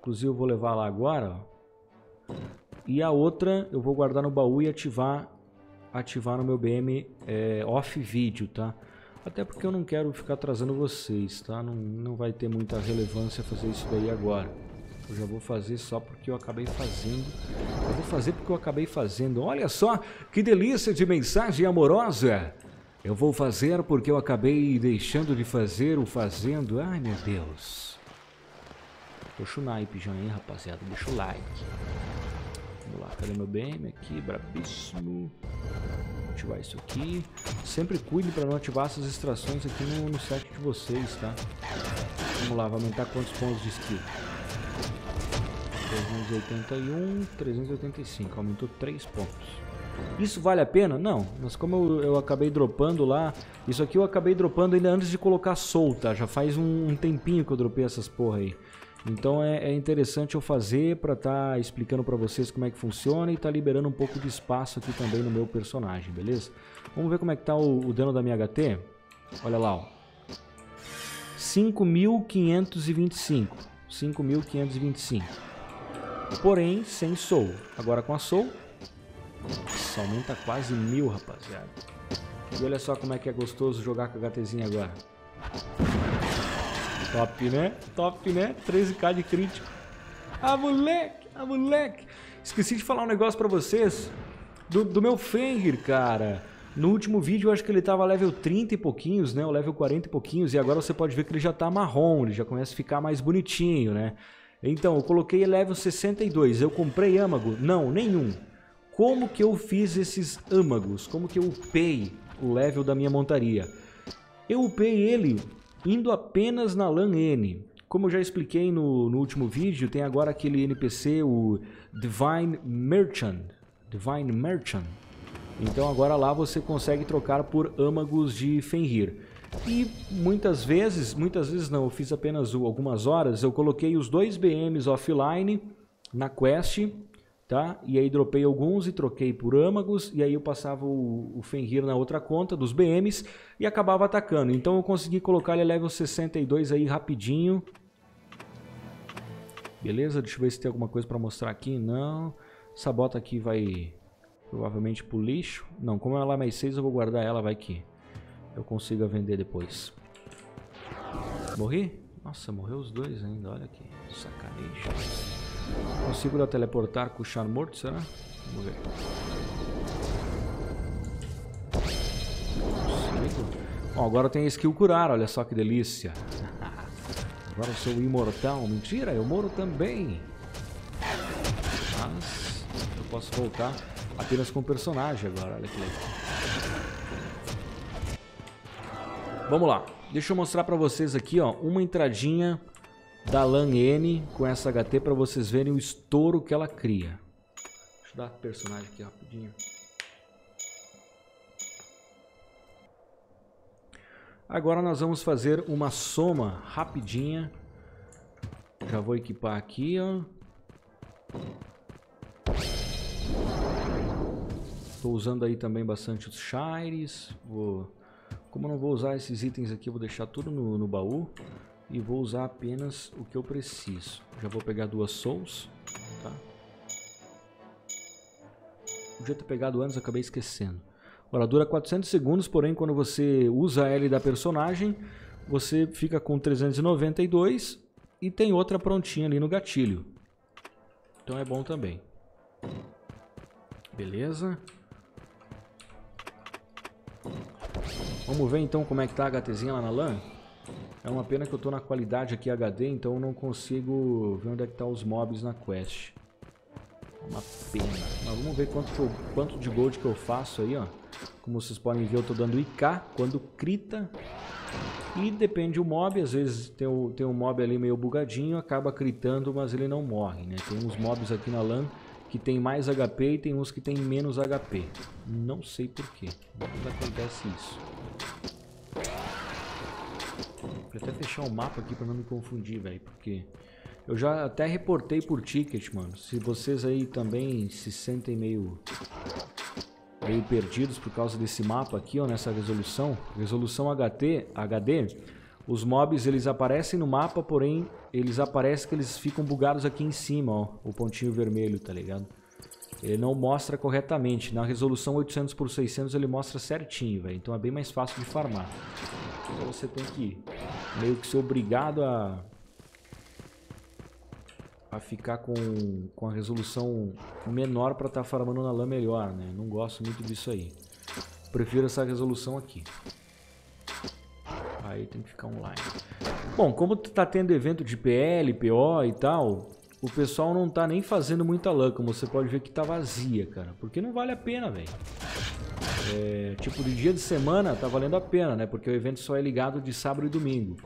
Inclusive eu vou levar lá agora. Ó. E a outra eu vou guardar no baú e ativar, ativar no meu BM é, off vídeo, tá? Até porque eu não quero ficar atrasando vocês, tá? Não, não vai ter muita relevância fazer isso daí agora. Eu já vou fazer só porque eu acabei fazendo. Eu vou fazer porque eu acabei fazendo. Olha só que delícia de mensagem amorosa. Eu vou fazer porque eu acabei deixando de fazer o fazendo. Ai, meu Deus. Deixa o naipe já, hein, rapaziada. Deixa o like. Vamos lá, cadê meu BM aqui? Brabíssimo. Vou ativar isso aqui. Sempre cuide para não ativar essas extrações aqui no, no set de vocês, tá? Vamos lá, vai aumentar quantos pontos de skill? 381, 385, aumentou 3 pontos. Isso vale a pena? Não, mas como eu, eu, acabei dropando lá, isso aqui eu acabei dropando ainda antes de colocar solta, já faz um, um tempinho que eu dropei essas porra aí. Então é, é interessante eu fazer para estar tá explicando para vocês como é que funciona e tá liberando um pouco de espaço aqui também no meu personagem, beleza? Vamos ver como é que tá o, o dano da minha HT? Olha lá, ó. 5.525. 5.525 porém sem soul. Agora com a soul, nossa, aumenta quase mil, rapaziada. E olha só como é que é gostoso jogar com a HTzinha agora. Top, né? Top, né? 13k de crítico. Ah, moleque! Ah, moleque! Esqueci de falar um negócio pra vocês do, do meu Fengir, cara. No último vídeo eu acho que ele tava level 30 e pouquinhos, né? O level 40 e pouquinhos. E agora você pode ver que ele já tá marrom, ele já começa a ficar mais bonitinho, né? Então, eu coloquei level 62. Eu comprei âmago? Não, nenhum. Como que eu fiz esses âmagos? Como que eu upei o level da minha montaria? Eu upei ele indo apenas na LAN N. Como eu já expliquei no, no último vídeo, tem agora aquele NPC, o Divine Merchant. Divine Merchant. Então agora lá você consegue trocar por âmagos de Fenrir. E muitas vezes, muitas vezes não, eu fiz apenas algumas horas, eu coloquei os dois BMs offline na quest, tá? E aí dropei alguns e troquei por âmagos, e aí eu passava o, o Fenrir na outra conta dos BMs e acabava atacando. Então eu consegui colocar ele level 62 aí rapidinho. Beleza? Deixa eu ver se tem alguma coisa para mostrar aqui. Não. Essa bota aqui vai provavelmente pro lixo. Não, como ela é mais 6, eu vou guardar ela, vai que eu consiga vender depois. Morri? Nossa, morreu os dois ainda, olha que sacanagem. Consigo lá teleportar com o char morto, será? Vamos ver. Bom, agora tem a skill curar, olha só que delícia. Agora eu sou imortal. Mentira, eu moro também. Mas eu posso voltar apenas com o personagem agora, olha que legal. Vamos lá. Deixa eu mostrar pra vocês aqui, ó, uma entradinha da LAN N com essa HT para vocês verem o estouro que ela cria. Deixa eu dar personagem aqui rapidinho. Agora nós vamos fazer uma soma rapidinha. Já vou equipar aqui, ó. Estou usando aí também bastante os Shires. Vou... Como eu não vou usar esses itens aqui, eu vou deixar tudo no, no baú. E vou usar apenas o que eu preciso. Já vou pegar duas Souls. Tá? Podia ter pegado antes, acabei esquecendo. Ela dura 400 segundos, porém quando você usa a L da personagem, você fica com 392 e tem outra prontinha ali no gatilho. Então é bom também. Beleza. Vamos ver então como é que tá a HTzinha lá na LAN. É uma pena que eu tô na qualidade aqui HD, então eu não consigo ver onde é que tá os mobs na quest. Uma pena. Mas vamos ver quanto, quanto de gold que eu faço aí, ó. Como vocês podem ver, eu estou dando IK quando crita. E depende do mob, às vezes tem, o, tem um mob ali meio bugadinho, acaba critando, mas ele não morre, né? Tem uns mobs aqui na LAN que tem mais HP e tem uns que tem menos HP. Não sei porquê, mas acontece isso. Vou até fechar o mapa aqui para não me confundir, velho, porque... Eu já até reportei por ticket, mano. Se vocês aí também se sentem meio meio perdidos por causa desse mapa aqui, ó, nessa resolução, resolução HT, HD, os mobs eles aparecem no mapa, porém eles aparecem que eles ficam bugados aqui em cima, ó, o pontinho vermelho, tá ligado? Ele não mostra corretamente, na resolução 800 por 600 ele mostra certinho, velho, então é bem mais fácil de farmar. Então você tem que meio que ser obrigado a a ficar com, com a resolução menor para estar tá farmando na LAN melhor, né? Não gosto muito disso aí. Prefiro essa resolução aqui. Aí tem que ficar online. Bom, como tá tendo evento de PL, PO e tal, o pessoal não tá nem fazendo muita LAN, como você pode ver que tá vazia, cara. Porque não vale a pena, velho. É, tipo, de dia de semana tá valendo a pena, né? Porque o evento só é ligado de sábado e domingo.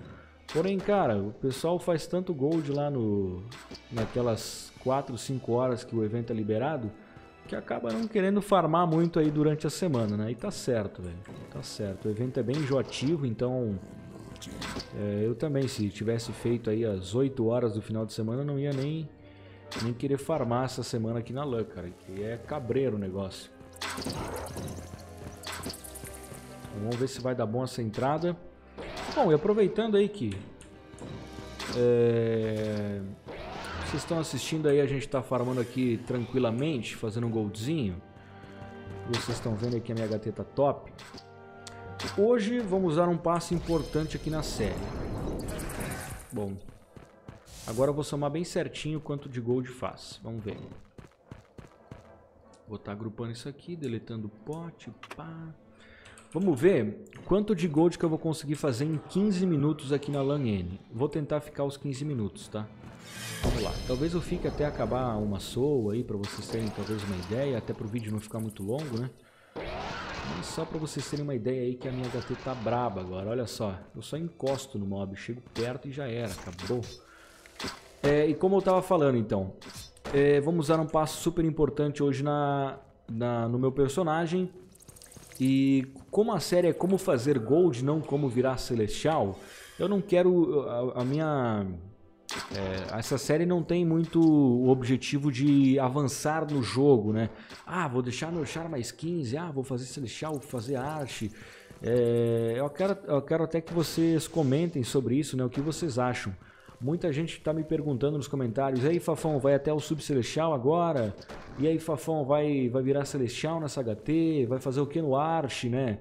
Porém, cara, o pessoal faz tanto gold lá no naquelas 4, 5 horas que o evento é liberado, que acaba não querendo farmar muito aí durante a semana, né? E tá certo, velho. Tá certo. O evento é bem enjoativo, então é, eu também, se tivesse feito aí as 8 horas do final de semana, não ia nem, nem querer farmar essa semana aqui na LAN, cara. Que é cabreiro o negócio. Vamos ver se vai dar bom essa entrada. Bom, e aproveitando aí que é, vocês estão assistindo aí, a gente está farmando aqui tranquilamente, fazendo um goldzinho. Vocês estão vendo aí que a minha HT tá top. Hoje vamos usar um passo importante aqui na série. Bom, agora eu vou somar bem certinho quanto de gold faz. Vamos ver. Vou estar tá agrupando isso aqui, deletando o pote, pá. Vamos ver quanto de gold que eu vou conseguir fazer em 15 minutos aqui na LAN N. Vou tentar ficar os 15 minutos, tá? Vamos lá. Talvez eu fique até acabar uma soa aí, para vocês terem talvez uma ideia, até para o vídeo não ficar muito longo, né? Mas só para vocês terem uma ideia aí que a minha HT tá braba agora. Olha só, eu só encosto no mob, chego perto e já era, acabou. É, e como eu tava falando então, é, vamos usar um passo super importante hoje na, na, no meu personagem, e como a série é como fazer gold, não como virar celestial, eu não quero a, a minha é, essa série não tem muito o objetivo de avançar no jogo, né? Ah, vou deixar meu char mais 15, ah, vou fazer celestial, vou fazer arte. É, eu, quero, eu quero até que vocês comentem sobre isso, né? O que vocês acham. Muita gente está me perguntando nos comentários, e aí Fafão, vai até o Subcelestial agora? E aí Fafão, vai, vai virar Celestial nessa HT? Vai fazer o que no Arch, né?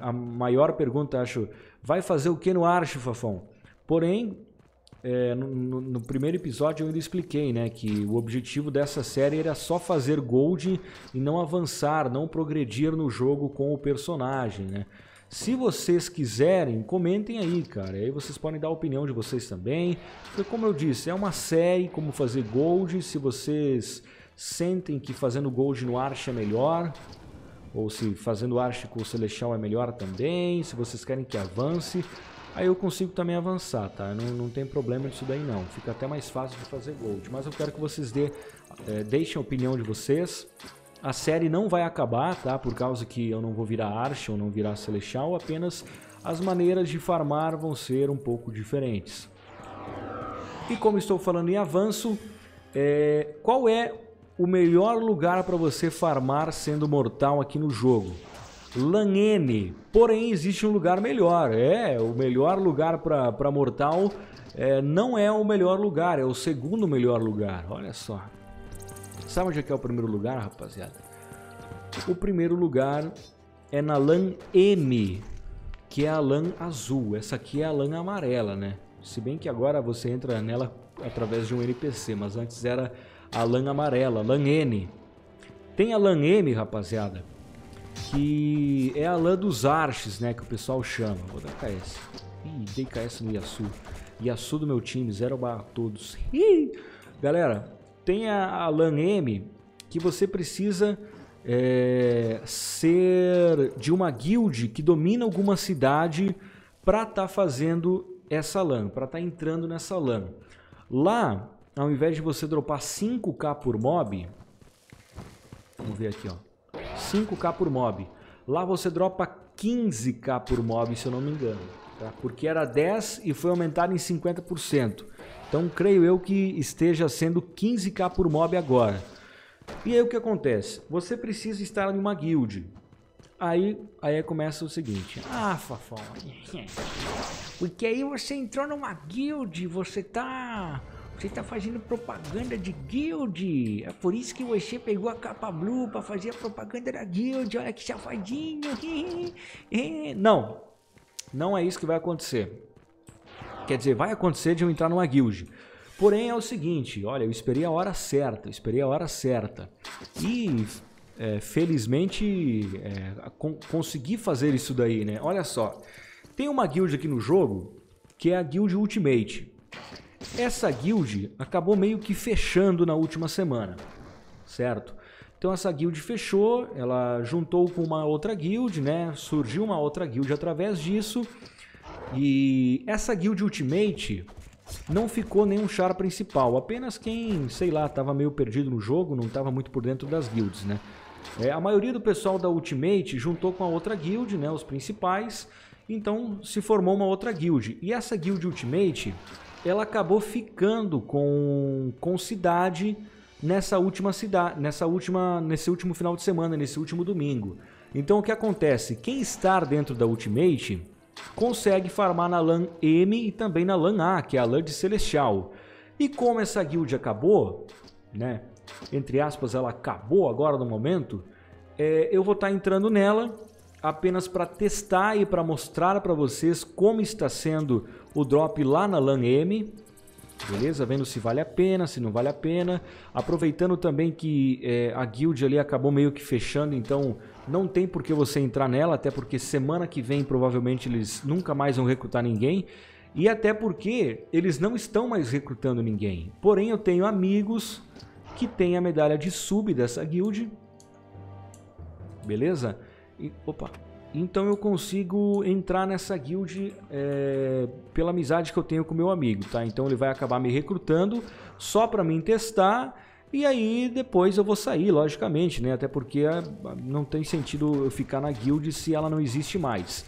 A maior pergunta, acho, vai fazer o que no Arch, Fafão? Porém, é, no, no, primeiro episódio eu ainda expliquei, né, que o objetivo dessa série era só fazer gold e não avançar, não progredir no jogo com o personagem, né? Se vocês quiserem, comentem aí, cara. Aí vocês podem dar a opinião de vocês também. Porque, como eu disse, é uma série como fazer gold. Se vocês sentem que fazendo gold no Arch é melhor, ou se fazendo Arch com o Celestial é melhor também, se vocês querem que avance, aí eu consigo também avançar, tá? Não, não tem problema disso daí não. Fica até mais fácil de fazer gold. Mas eu quero que vocês dê, é, deixem a opinião de vocês. A série não vai acabar, tá? Por causa que eu não vou virar Arch ou não virar Celestial, apenas as maneiras de farmar vão ser um pouco diferentes. E como estou falando em avanço, é, qual é o melhor lugar para você farmar sendo mortal aqui no jogo? Lanene. Porém, existe um lugar melhor. É, o melhor lugar para mortal é, não é o melhor lugar, é o segundo melhor lugar. Olha só. Sabe onde é que é o primeiro lugar, rapaziada? O primeiro lugar é na LAN M, que é a LAN azul. Essa aqui é a LAN amarela, né? Se bem que agora você entra nela através de um NPC, mas antes era a LAN amarela, LAN N. Tem a LAN M, rapaziada, que é a LAN dos arches, né? Que o pessoal chama. Vou dar KS. Ih, dei KS no Yasu. Yasu do meu time, 0 barra todos. Ih! Galera, tem a, a LAN M que você precisa é, ser de uma guild que domina alguma cidade para estar tá fazendo essa LAN, para estar tá entrando nessa LAN. Lá, ao invés de você dropar 5k por mob, vamos ver aqui, ó, 5k por mob. Lá você dropa 15k por mob, se eu não me engano, tá? porque era 10 e foi aumentado em 50%. Então creio eu que esteja sendo 15k por mob agora. E aí o que acontece? Você precisa estar em uma guild. Aí, aí começa o seguinte. Ah, Fafão. Porque aí você entrou numa guild, você tá... Você tá fazendo propaganda de guild. É por isso que você pegou a capa blue para fazer a propaganda da guild. Olha que safadinho. Não. Não é isso que vai acontecer. Quer dizer, vai acontecer de eu entrar numa guild. Porém é o seguinte, olha, eu esperei a hora certa, esperei a hora certa. E é, felizmente é, con consegui fazer isso daí, né? Olha só, tem uma guild aqui no jogo que é a Guild Ultimate. Essa guild acabou meio que fechando na última semana, certo? Então essa guild fechou, ela juntou com uma outra guild, né? Surgiu uma outra guild através disso e essa guild Ultimate não ficou nenhum char principal, apenas quem, sei lá, estava meio perdido no jogo, não estava muito por dentro das guilds, né? É, a maioria do pessoal da Ultimate juntou com a outra guild, né, os principais, então se formou uma outra guild. E essa guild Ultimate, ela acabou ficando com, com cidade nessa última cidade, nessa última, nesse último final de semana, nesse último domingo. Então o que acontece? Quem está dentro da Ultimate consegue farmar na LAN M e também na LAN A, que é a LAN de Celestial. E como essa guild acabou, né? Entre aspas, ela acabou agora no momento, é, eu vou estar tá entrando nela apenas para testar e para mostrar para vocês como está sendo o drop lá na LAN M, beleza? Vendo se vale a pena, se não vale a pena. Aproveitando também que é, a guild ali acabou meio que fechando, então não tem por que você entrar nela, até porque semana que vem provavelmente eles nunca mais vão recrutar ninguém. E até porque eles não estão mais recrutando ninguém. Porém, eu tenho amigos que têm a medalha de sub dessa guild. Beleza? E, opa, então eu consigo entrar nessa guild é, pela amizade que eu tenho com meu amigo, tá? Então ele vai acabar me recrutando só para mim testar e aí depois eu vou sair, logicamente, né? Até porque é, não tem sentido eu ficar na guild se ela não existe mais.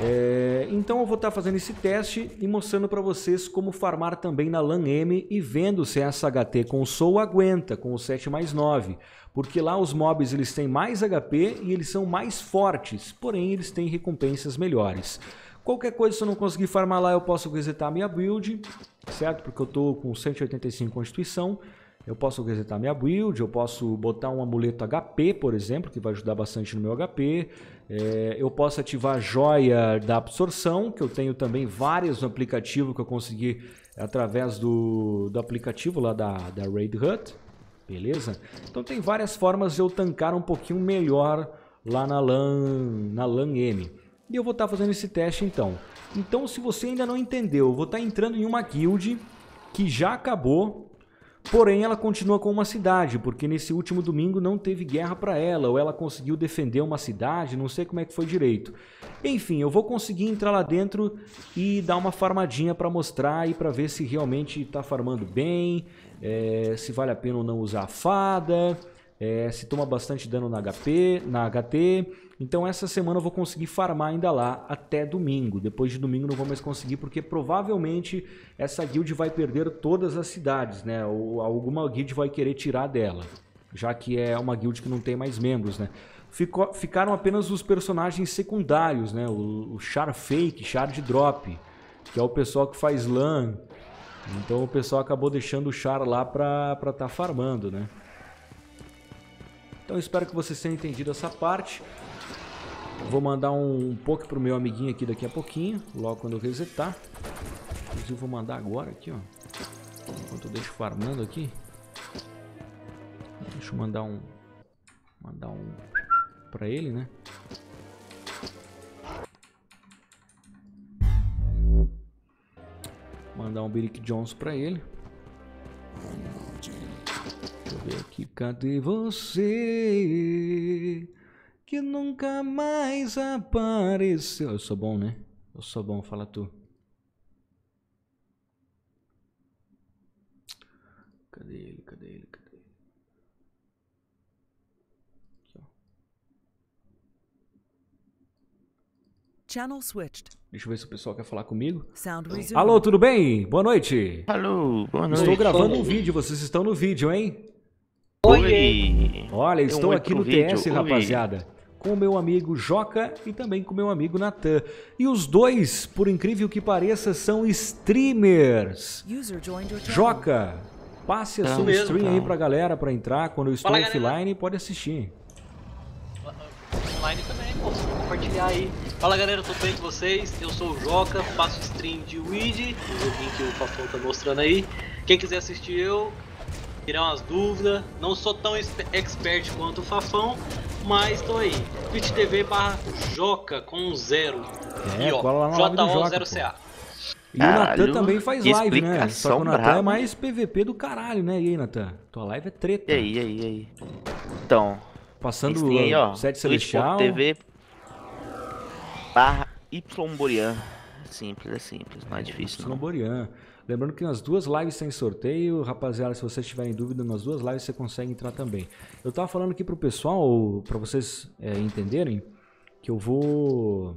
É, então eu vou estar tá fazendo esse teste e mostrando para vocês como farmar também na LAN M e vendo se essa HT com o Soul aguenta com o 7 mais 9. Porque lá os mobs eles têm mais HP e eles são mais fortes, porém eles têm recompensas melhores. Qualquer coisa, se eu não conseguir farmar lá, eu posso resetar minha build, certo? Porque eu estou com 185 Constituição. Eu posso resetar minha build, eu posso botar um amuleto HP, por exemplo, que vai ajudar bastante no meu HP. É, eu posso ativar a joia da absorção, que eu tenho também várias no aplicativo que eu consegui através do, do aplicativo lá da, da Raid Hut. Beleza? Então tem várias formas de eu tancar um pouquinho melhor lá na LAN, na LAN M. E eu vou estar tá fazendo esse teste então. Então, se você ainda não entendeu, eu vou estar tá entrando em uma guild que já acabou, porém ela continua com uma cidade, porque nesse último domingo não teve guerra para ela, ou ela conseguiu defender uma cidade, não sei como é que foi direito. Enfim, eu vou conseguir entrar lá dentro e dar uma farmadinha para mostrar e para ver se realmente está farmando bem, é, se vale a pena ou não usar a fada, é, se toma bastante dano na HP, na HT. Então essa semana eu vou conseguir farmar ainda lá até domingo. Depois de domingo não vou mais conseguir porque provavelmente essa guild vai perder todas as cidades, né? Ou alguma guild vai querer tirar dela, já que é uma guild que não tem mais membros, né? Ficou, ficaram apenas os personagens secundários, né? O, o Char Fake, Char de Drop, que é o pessoal que faz LAN. Então o pessoal acabou deixando o Char lá pra estar tá farmando, né? Então espero que vocês tenham entendido essa parte. Vou mandar um, um pouco pro meu amiguinho aqui daqui a pouquinho, logo quando eu resetar. Inclusive vou mandar agora aqui, ó. Enquanto eu deixo farmando aqui. Deixa eu mandar um... Mandar um... Pra ele, né? Mandar um Beric Jones pra ele. Deixa eu ver aqui. Cadê você? Que nunca mais apareceu. Eu sou bom, né? Eu sou bom, fala tu. Cadê ele? Cadê ele? Cadê ele? Aqui, ó. Channel switched. Deixa eu ver se o pessoal quer falar comigo. Alô, tudo bem? Boa noite. Alô, boa noite. Estou gravando um vídeo, vocês estão no vídeo, hein? Oi! Olha, estou aqui no TS, Oi. rapaziada. Com o meu amigo Joca e também com o meu amigo Natan. E os dois, por incrível que pareça, são streamers. Joca, passe a sua mesmo, stream aí pra galera pra entrar. Quando eu estou Fala, offline, galera. pode assistir. Online também, pô, compartilhar aí. Fala galera, tudo bem com vocês? Eu sou o Joca, faço stream de Weed, o joguinho que o Fafão tá mostrando aí. Quem quiser assistir eu, tirar umas dúvidas. Não sou tão expert quanto o Fafão, mas tô aí. Twitch TV barra Joca com zero. É, e, ó, J10CA. E o Natan também faz live, né? Só que o Natan é mais PVP do caralho, né? E aí, Natan? Tua live é treta. E aí, e aí, e aí? Então. Passando o set celestial. TV barra Y Borian. Simples, é simples, não é, é difícil. Y Borian. Lembrando que nas duas lives tem sorteio, rapaziada, se vocês tiverem dúvida, nas duas lives você consegue entrar também. Eu tava falando aqui pro pessoal, para vocês é, entenderem, que eu vou...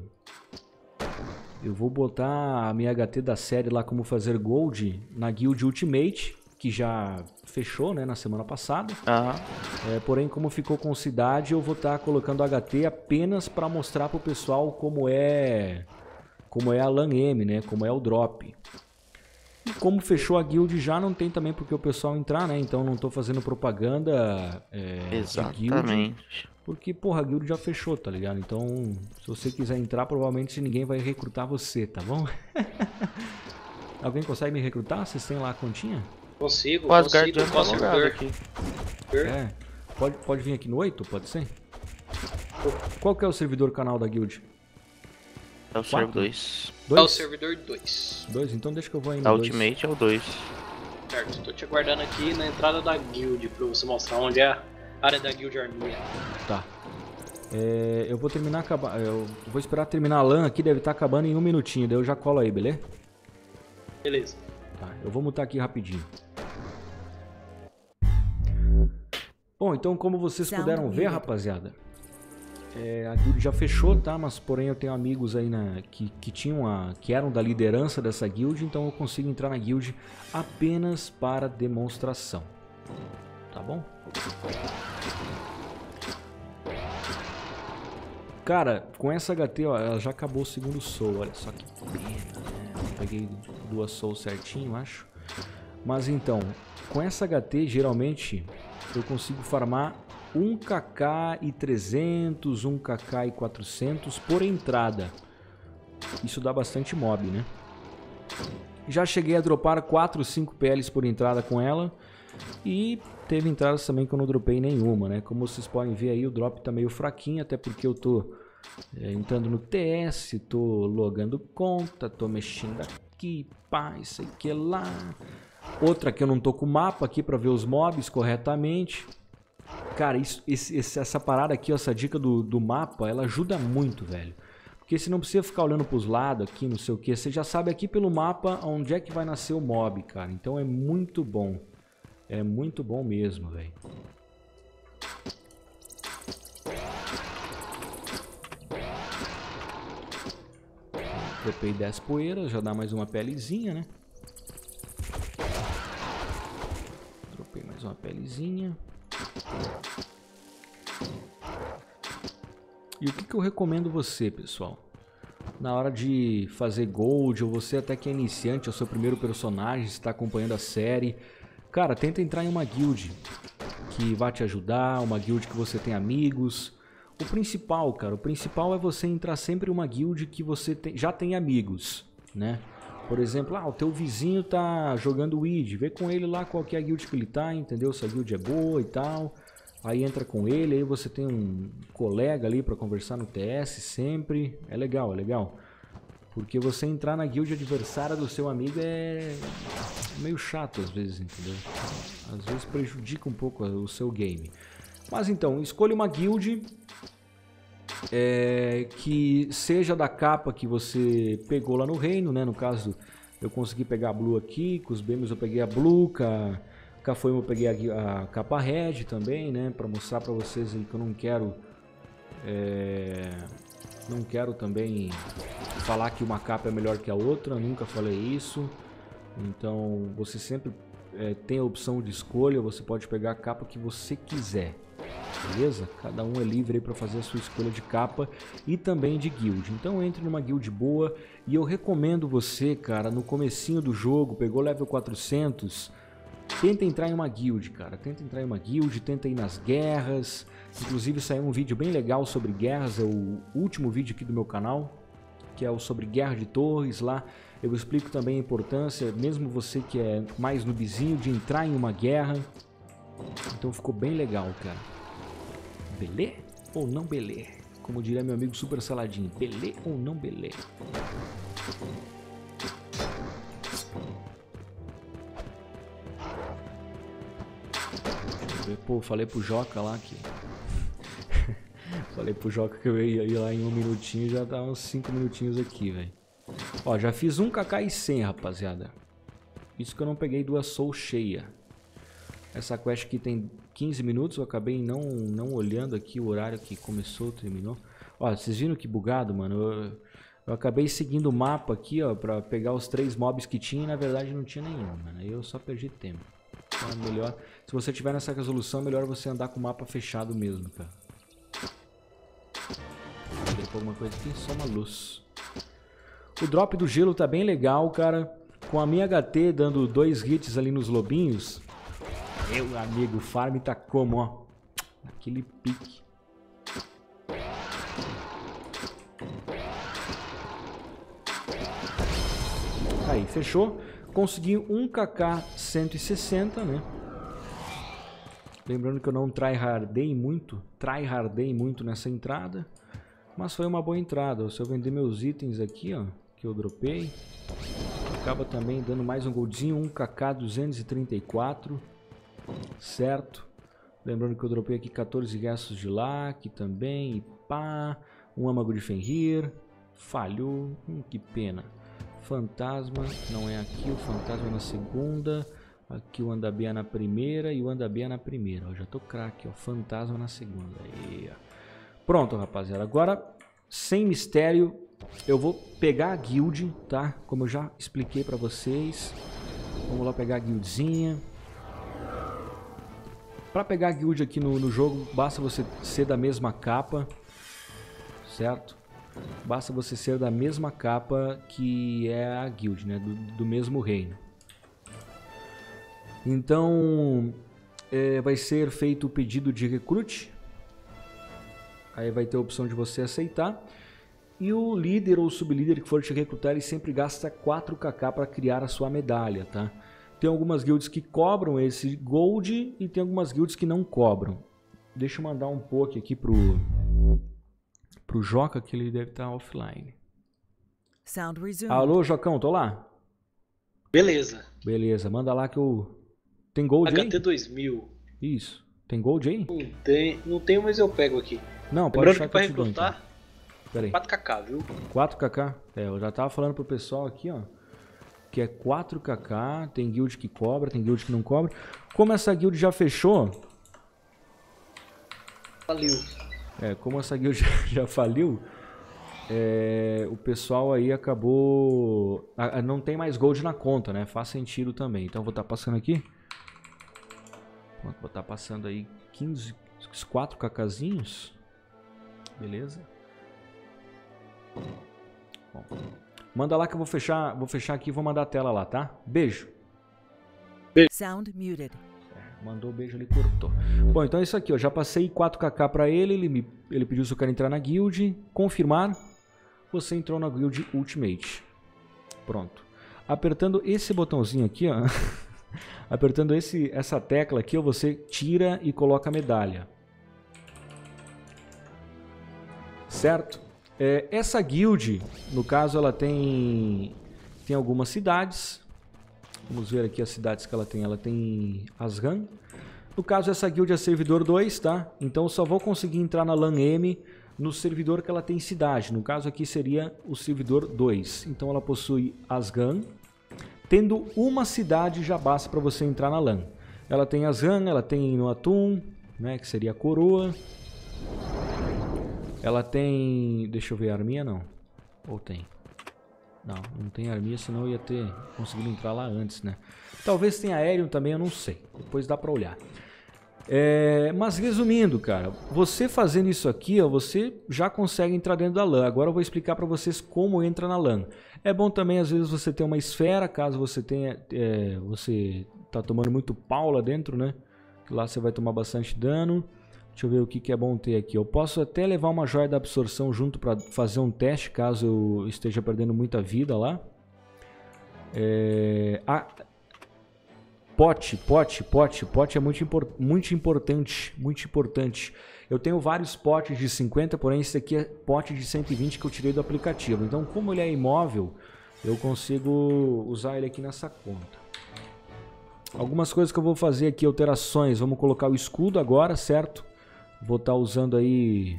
Eu vou botar a minha HT da série lá como fazer gold na guild Ultimate, que já fechou né, na semana passada. Uhum. É, porém, como ficou com cidade, eu vou estar tá colocando HT apenas para mostrar pro pessoal como é como é a LAN M, né? Como é o drop. E como fechou a guild já, não tem também porque o pessoal entrar, né? Então não tô fazendo propaganda é, Exatamente. Guild, porque, porra, a guild já fechou, tá ligado? Então, se você quiser entrar, provavelmente ninguém vai recrutar você, tá bom? Alguém consegue me recrutar? Vocês têm lá a continha? Consigo, Asgard consigo, tá posso tá aqui. É, pode, pode vir aqui no 8, pode ser? Qual que é o servidor canal da guild? É o servidor 2. É o servidor 2. 2, então deixa que eu vou aí no Ultimate é o 2. Certo, tô te aguardando aqui na entrada da guild pra você mostrar onde é a área da guild arminha. Tá. É, eu vou terminar acabar. Eu vou esperar terminar a LAN aqui, deve estar tá acabando em um minutinho, daí eu já colo aí, beleza? Beleza. Tá, eu vou mutar aqui rapidinho. Bom, então como vocês puderam ver, rapaziada, é, a guild já fechou, tá? Mas porém eu tenho amigos aí na, que, que tinham a, que eram da liderança dessa guild, então eu consigo entrar na guild apenas para demonstração. Tá bom? Cara, com essa HT, ó, ela já acabou o segundo soul, olha só que pena, né? Peguei duas souls certinho, acho. Mas então, com essa HT, geralmente, eu consigo farmar 1kk e 300, 1kk e 400 por entrada. Isso dá bastante mob, né? Já cheguei a dropar 4, 5 PLs por entrada com ela. E teve entradas também que eu não dropei nenhuma, né? Como vocês podem ver aí, o drop tá meio fraquinho, até porque eu tô é, entrando no TS, tô logando conta, tô mexendo aqui, pá, isso aqui lá. Outra que eu não tô com o mapa aqui para ver os mobs corretamente. Cara, isso, esse, essa parada aqui, essa dica do, do mapa, ela ajuda muito, velho. Porque você não precisa ficar olhando pros lados aqui, não sei o que. Você já sabe aqui pelo mapa onde é que vai nascer o mob, cara. Então é muito bom. É muito bom mesmo, velho. Dropei 10 poeiras, já dá mais uma pelezinha, né? Dropei mais uma pelezinha. E o que, que eu recomendo você, pessoal? Na hora de fazer gold, ou você até que é iniciante, é o seu primeiro personagem, está acompanhando a série, cara, tenta entrar em uma guild que vai te ajudar, uma guild que você tem amigos. O principal, cara, o principal é você entrar sempre em uma guild que você já tem amigos, né? Por exemplo, ah, o teu vizinho tá jogando Weed, vê com ele lá qual que é a guild que ele tá, entendeu? Se a guild é boa e tal. Aí entra com ele, aí você tem um colega ali para conversar no TS sempre. É legal, é legal. Porque você entrar na guild adversária do seu amigo é meio chato às vezes, entendeu? Às vezes prejudica um pouco o seu game. Mas então, escolha uma guild é, que seja da capa que você pegou lá no reino, né? No caso, eu consegui pegar a Blue aqui, com os BMs eu peguei a Blue, com a Cafoimo eu peguei a, a capa red também, né? Pra mostrar pra vocês aí que eu não quero... É, não quero também falar que uma capa é melhor que a outra, nunca falei isso. Então você sempre é, tem a opção de escolha, você pode pegar a capa que você quiser. Beleza? Cada um é livre para fazer a sua escolha de capa e também de guild. Então entre numa guild boa e eu recomendo você, cara, no comecinho do jogo, pegou level 400, Tenta entrar em uma guild, cara. Tenta entrar em uma guild, tenta ir nas guerras. Inclusive saiu um vídeo bem legal sobre guerras, é o último vídeo aqui do meu canal, que é o sobre guerra de torres lá. Eu explico também a importância, mesmo você que é mais noobzinho, de entrar em uma guerra. Então ficou bem legal, cara. Belê ou não belê? Como diria meu amigo Super Saladinho, belê ou não belê? Pô, falei pro Joca lá que. falei pro Joca que eu ia ir lá em um minutinho já dá uns 5 minutinhos aqui, velho. Ó, já fiz um kk e 100, rapaziada. Isso que eu não peguei duas soul cheia. Essa quest aqui tem 15 minutos, eu acabei não, não olhando aqui o horário que começou, terminou. Ó, vocês viram que bugado, mano? Eu, eu acabei seguindo o mapa aqui, ó, pra pegar os três mobs que tinha e na verdade não tinha nenhum, mano. Aí eu só perdi tempo. Então é melhor, se você tiver nessa resolução, melhor você andar com o mapa fechado mesmo, cara. Tem alguma coisa aqui? Só uma luz. O drop do gelo tá bem legal, cara. Com a minha HT dando dois hits ali nos lobinhos. Meu amigo, o farm tá como, ó. Naquele pique. Aí, fechou. Consegui um KK 160, né? Lembrando que eu não tryhardei muito, tryhardei muito nessa entrada, mas foi uma boa entrada. Se eu vender meus itens aqui, ó, que eu dropei, acaba também dando mais um goldzinho, 1kk 234, certo? Lembrando que eu dropei aqui 14 gastos de lac também, e pá, um âmago de Fenrir, falhou, hum, que pena. Fantasma não é aqui, o fantasma é na segunda. Aqui o Andabia na primeira e o Andabia na primeira. Ó, já tô craque, ó. Fantasma na segunda. Aí, Pronto, rapaziada. Agora, sem mistério, eu vou pegar a guild, tá? Como eu já expliquei pra vocês. Vamos lá pegar a guildzinha. Pra pegar a guild aqui no, no jogo, basta você ser da mesma capa. Certo? Basta você ser da mesma capa que é a guild, né? Do, do mesmo reino. Então, é, vai ser feito o pedido de recrute. Aí vai ter a opção de você aceitar. E o líder ou sublíder que for te recrutar, ele sempre gasta 4kk para criar a sua medalha, tá? Tem algumas guilds que cobram esse gold e tem algumas guilds que não cobram. Deixa eu mandar um poke aqui pro pro Joca que ele deve estar offline. Sound resumed. Alô, Jocão, tô lá? Beleza. Beleza, manda lá que eu. Tem gold aí? HT 2000. Isso. Tem gold aí? Não tem, não tenho, mas eu pego aqui. Não, pode Lembrando deixar que pra então. recrutar, Pera aí. 4kk, viu? 4kk? É, eu já tava falando pro pessoal aqui, ó. Que é 4kk, tem guild que cobra, tem guild que não cobra. Como essa guild já fechou, Valeu. é, como essa guild já, já faliu, é, o pessoal aí acabou. a- a- não tem mais gold na conta, né? Faz sentido também. Então eu vou estar passando aqui. Vou estar passando aí 15, 4 kzinhos. Beleza? Bom, manda lá que eu vou fechar, vou fechar aqui e vou mandar a tela lá, tá? Beijo. Sound muted. Mandou o beijo ali, cortou. Bom, então é isso aqui, ó. Já passei 4kk pra ele, ele, me, ele pediu se eu quero entrar na guild. Confirmar. Você entrou na guild Ultimate. Pronto. Apertando esse botãozinho aqui, ó. apertando esse, essa tecla aqui, você tira e coloca a medalha. Certo? É, essa guild, no caso, ela tem, tem algumas cidades. Vamos ver aqui as cidades que ela tem. Ela tem Asran. No caso, essa guild é servidor 2, tá? Então só vou conseguir entrar na LAN M no servidor que ela tem cidade. No caso aqui seria o servidor 2. Então ela possui Asgan. Tendo uma cidade já basta para você entrar na LAN. Ela tem Asgan, ela tem no Atum, né, que seria a coroa. Ela tem, deixa eu ver, arminha não. Ou tem? Não, não tem arminha, senão eu ia ter conseguido entrar lá antes, né? Talvez tenha aéreo também, eu não sei. Depois dá pra olhar. É, mas resumindo, cara, você fazendo isso aqui, ó, você já consegue entrar dentro da LAN. Agora eu vou explicar para vocês como entra na LAN. É bom também às vezes você ter uma esfera, caso você tenha, é, você tá tomando muito pau lá dentro, né? Lá você vai tomar bastante dano. Deixa eu ver o que, que é bom ter aqui. Eu posso até levar uma joia da absorção junto para fazer um teste, caso eu esteja perdendo muita vida lá. É, a- Pote, pote, pote, pote é muito, impor- muito importante, muito importante. Eu tenho vários potes de 50, porém esse aqui é pote de 120 que eu tirei do aplicativo. Então, como ele é imóvel, eu consigo usar ele aqui nessa conta. Algumas coisas que eu vou fazer aqui, alterações. Vamos colocar o escudo agora, certo? Vou estar usando aí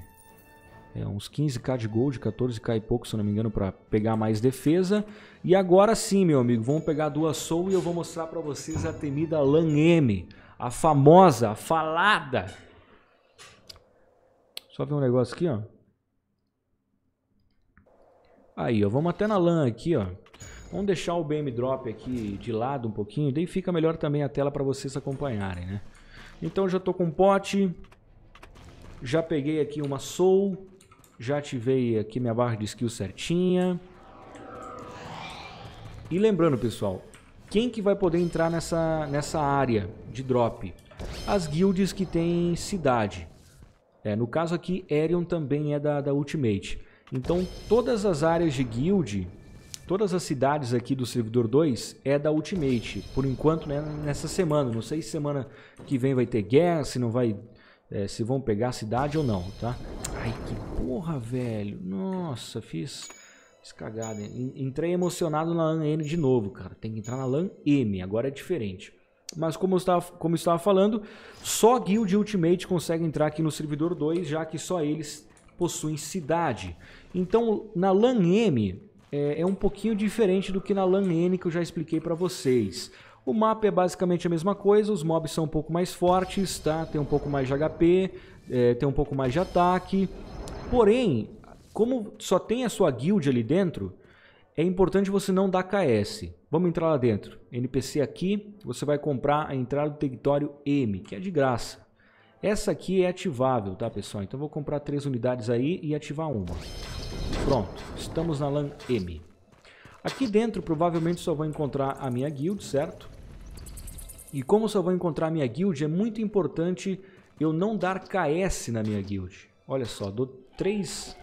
é, uns 15k de gold, 14k e pouco, se eu não me engano, para pegar mais defesa. E agora sim, meu amigo, vamos pegar duas soul e eu vou mostrar para vocês a temida LAN M, a famosa, a falada. Só ver um negócio aqui, ó. Aí, ó, vamos até na LAN aqui, ó. Vamos deixar o BM Drop aqui de lado um pouquinho, daí fica melhor também a tela para vocês acompanharem, né? Então já tô com pote, já peguei aqui uma soul, já ativei aqui minha barra de skill certinha. E lembrando, pessoal, quem que vai poder entrar nessa, nessa área de drop? As guilds que tem cidade. É, no caso aqui, Aerion também é da, da Ultimate. Então, todas as áreas de guild, todas as cidades aqui do servidor 2 é da Ultimate. Por enquanto, né, nessa semana. Não sei se semana que vem vai ter guerra, se não vai... é, se vão pegar a cidade ou não, tá? Ai, que porra, velho. Nossa, fiz... Fiz cagada. En- Entrei emocionado na LAN N de novo, cara. Tem que entrar na LAN M, agora é diferente. Mas como eu estava, como eu estava falando, só Guild Ultimate consegue entrar aqui no servidor 2, já que só eles possuem cidade. Então, na LAN M é, é um pouquinho diferente do que na LAN N que eu já expliquei para vocês. O mapa é basicamente a mesma coisa, os mobs são um pouco mais fortes, tá? Tem um pouco mais de HP, é, tem um pouco mais de ataque. Porém, como só tem a sua guild ali dentro, é importante você não dar KS. Vamos entrar lá dentro. NPC aqui, você vai comprar a entrada do território M, que é de graça. Essa aqui é ativável, tá pessoal? Então vou comprar três unidades aí e ativar uma. Pronto, estamos na LAN M. Aqui dentro provavelmente só vou encontrar a minha guild, certo? E como só vou encontrar minha guild, é muito importante eu não dar KS na minha guild. Olha só, dou 3...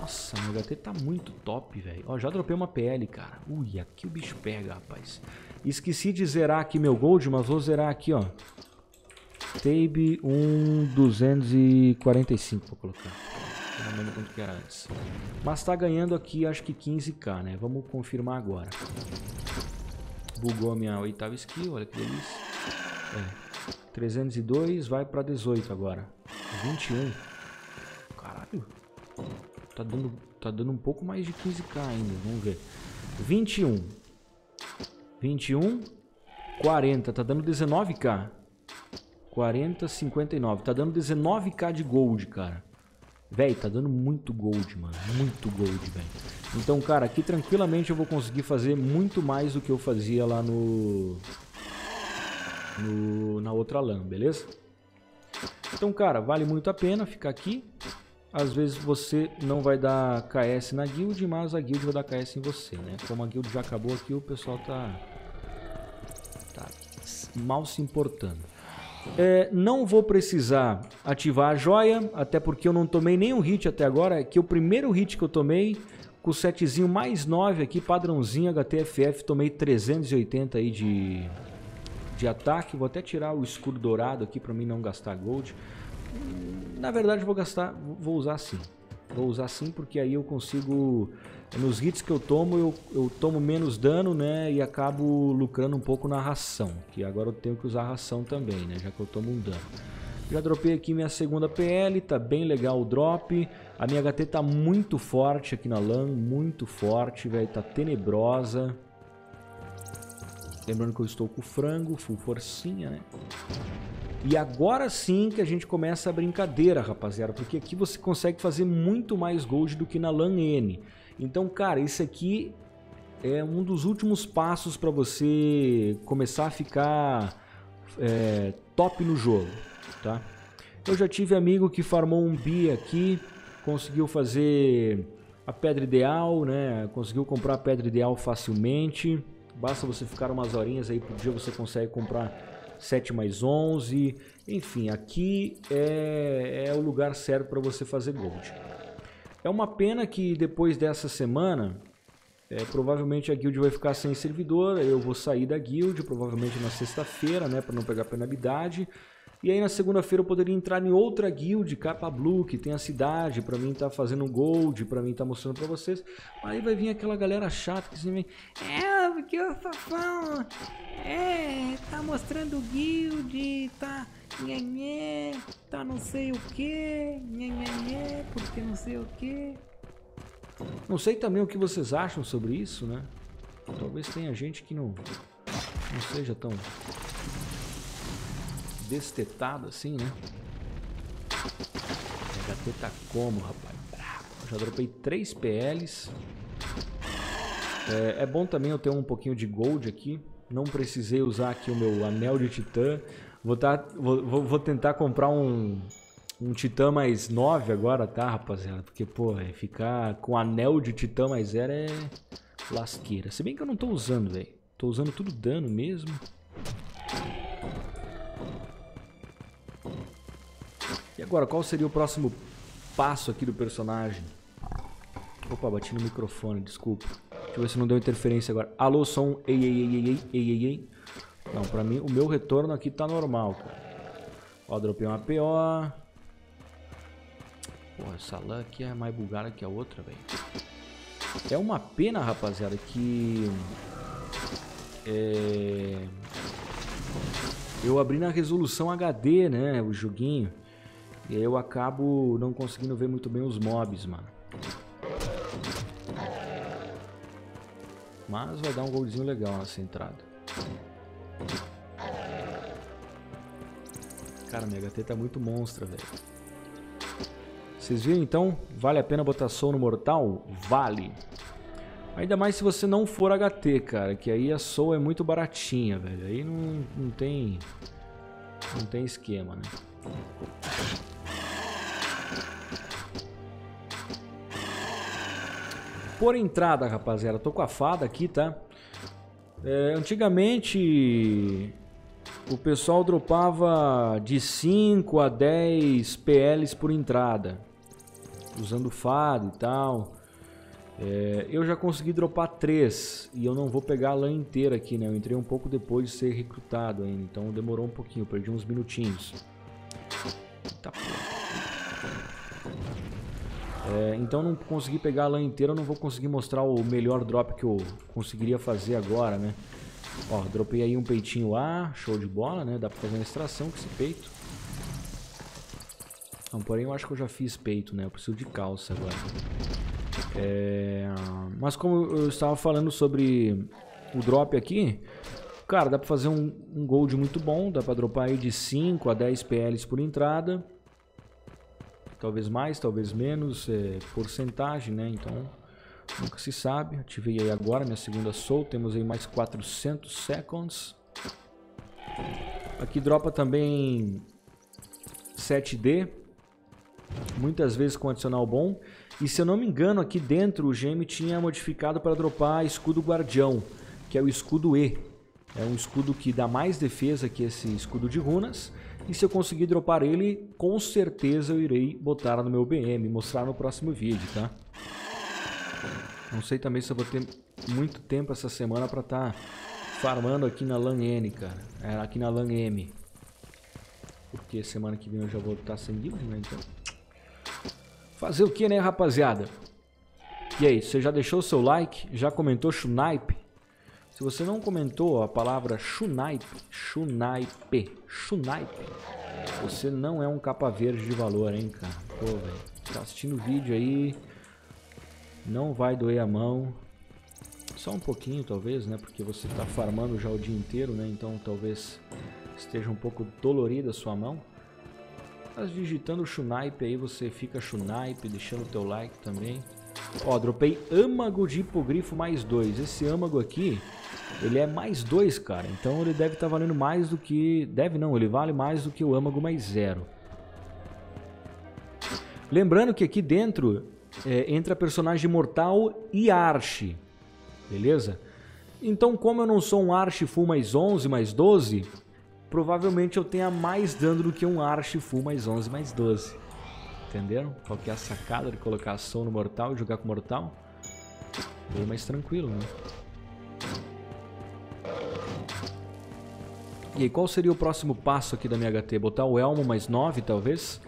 Nossa, meu HT tá muito top, velho. Ó, já dropei uma PL, cara. Ui, aqui o bicho pega, rapaz. Esqueci de zerar aqui meu gold, mas vou zerar aqui, ó. Tabe 1,245 vou colocar. Não lembro quanto que era antes. Mas tá ganhando aqui, acho que 15k, né? Vamos confirmar agora. Bugou a minha oitava skill, olha que delícia. É. 302, vai pra 18 agora. 21. Caralho. Tá dando, tá dando um pouco mais de 15k ainda, vamos ver. 21. 21. 40, tá dando 19k. 40, 59. Tá dando 19k de gold, cara. Véi, tá dando muito gold, mano. Muito gold, velho. Então, cara, aqui tranquilamente eu vou conseguir fazer muito mais do que eu fazia lá no... no na outra LAN, beleza? Então, cara, vale muito a pena ficar aqui. Às vezes você não vai dar KS na guild, mas a guild vai dar KS em você, né? Como a guild já acabou aqui, o pessoal tá, tá mal se importando. É, não vou precisar ativar a joia, até porque eu não tomei nenhum hit até agora, que o primeiro hit que eu tomei, com o setzinho mais 9 aqui, padrãozinho HTFF, tomei 380 aí de, de ataque. Vou até tirar o escudo dourado aqui para mim não gastar gold. Na verdade, vou gastar, vou usar sim. Vou usar sim porque aí eu consigo, nos hits que eu tomo, eu, eu tomo menos dano, né? E acabo lucrando um pouco na ração. Que agora eu tenho que usar ração também, né? Já que eu tomo um dano. Já dropei aqui minha segunda PL, tá bem legal o drop. A minha HT tá muito forte aqui na LAN, muito forte, velho, tá tenebrosa. Lembrando que eu estou com frango, full forcinha, né? E agora sim que a gente começa a brincadeira, rapaziada, porque aqui você consegue fazer muito mais gold do que na LAN N. Então, cara, isso aqui é um dos últimos passos para você começar a ficar é, top no jogo, tá? Eu já tive amigo que farmou um bi aqui, conseguiu fazer a pedra ideal, né? Conseguiu comprar a pedra ideal facilmente. Basta você ficar umas horinhas aí por dia, você consegue comprar 7 mais 11. Enfim, aqui é, é o lugar certo para você fazer gold. É uma pena que depois dessa semana, é, provavelmente a guild vai ficar sem servidor. Eu vou sair da guild, provavelmente na sexta-feira, né, para não pegar penalidade. E aí na segunda-feira eu poderia entrar em outra guild, capa blue, que tem a cidade, pra mim tá fazendo gold, pra mim tá mostrando pra vocês. Aí vai vir aquela galera chata que assim vem, é, porque o Fafão, é, tá mostrando guild, tá, nhenhê, tá não sei o que, nhenhê, porque não sei o que. Não sei também o que vocês acham sobre isso, né? Talvez tenha gente que não, não seja tão destetado assim, né? HT tá como, rapaz? Bravo. Já dropei 3 PLs. É, é, bom também eu ter um pouquinho de gold aqui. Não precisei usar aqui o meu anel de titã. Vou, tá, vou, vou tentar comprar um, um titã mais 9 agora, tá, rapaziada? Porque, pô, é, ficar com anel de titã mais 0 é lasqueira. Se bem que eu não tô usando, velho. Tô usando tudo dano mesmo. E agora, qual seria o próximo passo aqui do personagem? Opa, bati no microfone, desculpa. Deixa eu ver se não deu interferência agora. Alô, som. Ei, ei, ei, ei, ei, ei, ei. Não, pra mim, o meu retorno aqui tá normal, cara. Ó, dropei uma PO. Porra, essa LAN aqui é mais bugada que a outra, velho. É uma pena, rapaziada, que... É... Eu abri na resolução HD, né, o joguinho. E aí eu acabo não conseguindo ver muito bem os mobs, mano. Mas vai dar um goldzinho legal nessa entrada. Cara, minha HT tá muito monstra, velho. Vocês viram então? Vale a pena botar soul no mortal? Vale. Ainda mais se você não for HT, cara. Que aí a soul é muito baratinha, velho. Aí não, não tem... Não tem esquema, né? Por entrada, rapaziada, tô com a fada aqui, tá? É, antigamente o pessoal dropava de 5 a 10 PLs por entrada, usando fada e tal. É, eu já consegui dropar 3 e eu não vou pegar a LAN inteira aqui, né? Eu entrei um pouco depois de ser recrutado ainda, então demorou um pouquinho, perdi uns minutinhos. Tá É, então não consegui pegar a lã inteira, não vou conseguir mostrar o melhor drop que eu conseguiria fazer agora, né? Ó, dropei aí um peitinho A, show de bola, né? Dá pra fazer uma extração com esse peito. Não, porém eu acho que eu já fiz peito, né? Eu preciso de calça agora. É... Mas como eu estava falando sobre o drop aqui, cara, dá pra fazer um, um gold muito bom, dá pra dropar aí de 5 a 10 PLs por entrada. Talvez mais, talvez menos, é, porcentagem, né? Então, nunca se sabe. Ativei aí agora minha segunda soul, temos aí mais 400 seconds. Aqui dropa também 7D, muitas vezes com adicional bom. E se eu não me engano, aqui dentro o GM tinha modificado para dropar escudo guardião, que é o escudo E. É um escudo que dá mais defesa que esse escudo de runas. E se eu conseguir dropar ele, com certeza eu irei botar no meu BM, mostrar no próximo vídeo, tá? Não sei também se eu vou ter muito tempo essa semana para estar tá farmando aqui na LAN N, cara. É, aqui na LAN M. Porque semana que vem eu já vou estar tá sem guild, né? Então... Fazer o que, né, rapaziada? E aí, você já deixou o seu like? Já comentou Shunaip? Se você não comentou a palavra Shunaip, Shunaip, Shunaip, você não é um capa verde de valor, hein, cara? Pô, velho, tá assistindo o vídeo aí, não vai doer a mão. Só um pouquinho, talvez, né? Porque você tá farmando já o dia inteiro, né? Então talvez esteja um pouco dolorida a sua mão. Mas digitando Shunaip aí, você fica Shunaip, deixando o teu like também. Ó, dropei âmago de hipogrifo mais dois. Esse âmago aqui, ele é mais dois, cara. Então ele deve estar tá valendo mais do que... Deve não, ele vale mais do que o âmago mais zero. Lembrando que aqui dentro é, entra personagem mortal e arche. Beleza? Então como eu não sou um arche full mais 11 mais 12, provavelmente eu tenha mais dano do que um arche full mais 11 mais 12. Entenderam? Qual que é a sacada de colocar ação no mortal e jogar com mortal? Bem mais tranquilo, né? E aí, qual seria o próximo passo aqui da minha HT? Botar o Elmo mais 9, talvez?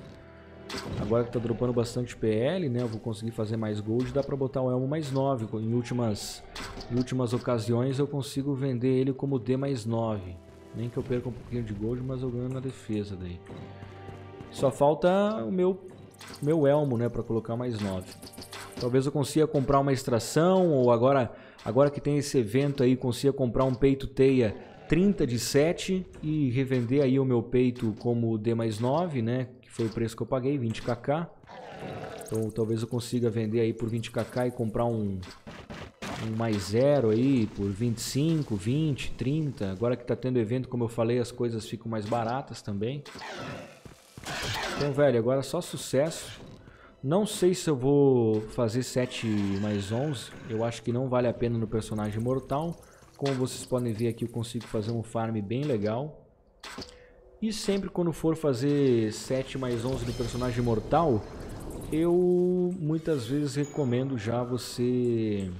Agora que tá dropando bastante PL, né? Eu vou conseguir fazer mais gold, dá pra botar o Elmo mais 9. Em últimas, em últimas ocasiões eu consigo vender ele como D mais 9. Nem que eu perca um pouquinho de gold, mas eu ganho na defesa daí. Só falta o meu meu elmo, né, para colocar mais 9. Talvez eu consiga comprar uma extração ou agora, agora que tem esse evento aí, consiga comprar um peito teia 30 de 7 e revender aí o meu peito como D mais 9, né, que foi o preço que eu paguei, 20kk. Então talvez eu consiga vender aí por 20kk e comprar um, um mais zero aí por 25, 20, 30. Agora que está tendo evento, como eu falei, as coisas ficam mais baratas também. Então, velho, agora só sucesso. Não sei se eu vou fazer 7 mais 11. Eu acho que não vale a pena no personagem mortal. Como vocês podem ver aqui, eu consigo fazer um farm bem legal. E sempre quando for fazer 7 mais 11 no personagem mortal, eu muitas vezes recomendo já você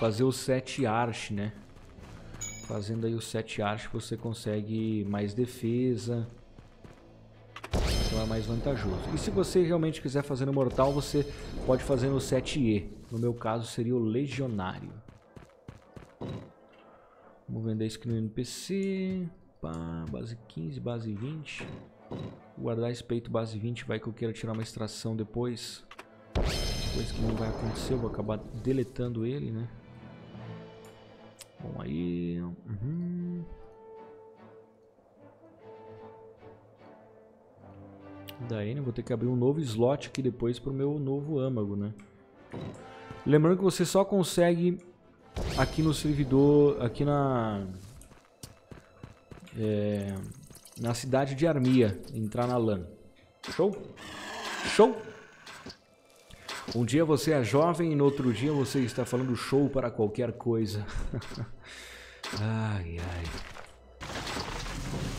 fazer o 7 Arch, né? Fazendo aí o 7 Arch você consegue mais defesa, então é mais vantajoso. E se você realmente quiser fazer no Mortal, você pode fazer no 7E. No meu caso seria o Legionário. Vamos vender isso aqui no NPC. Pá, base 15, base 20. Vou guardar esse peito base 20, vai que eu queira tirar uma extração depois. Coisa que não vai acontecer, eu vou acabar deletando ele, né? Bom, aí... Uhum. Daí, né, vou ter que abrir um novo slot aqui depois para o meu novo âmago, né? Lembrando que você só consegue aqui no servidor, aqui na é, na cidade de Armia, entrar na LAN. Show? Show? Um dia você é jovem e no outro dia você está falando show para qualquer coisa. ai, ai.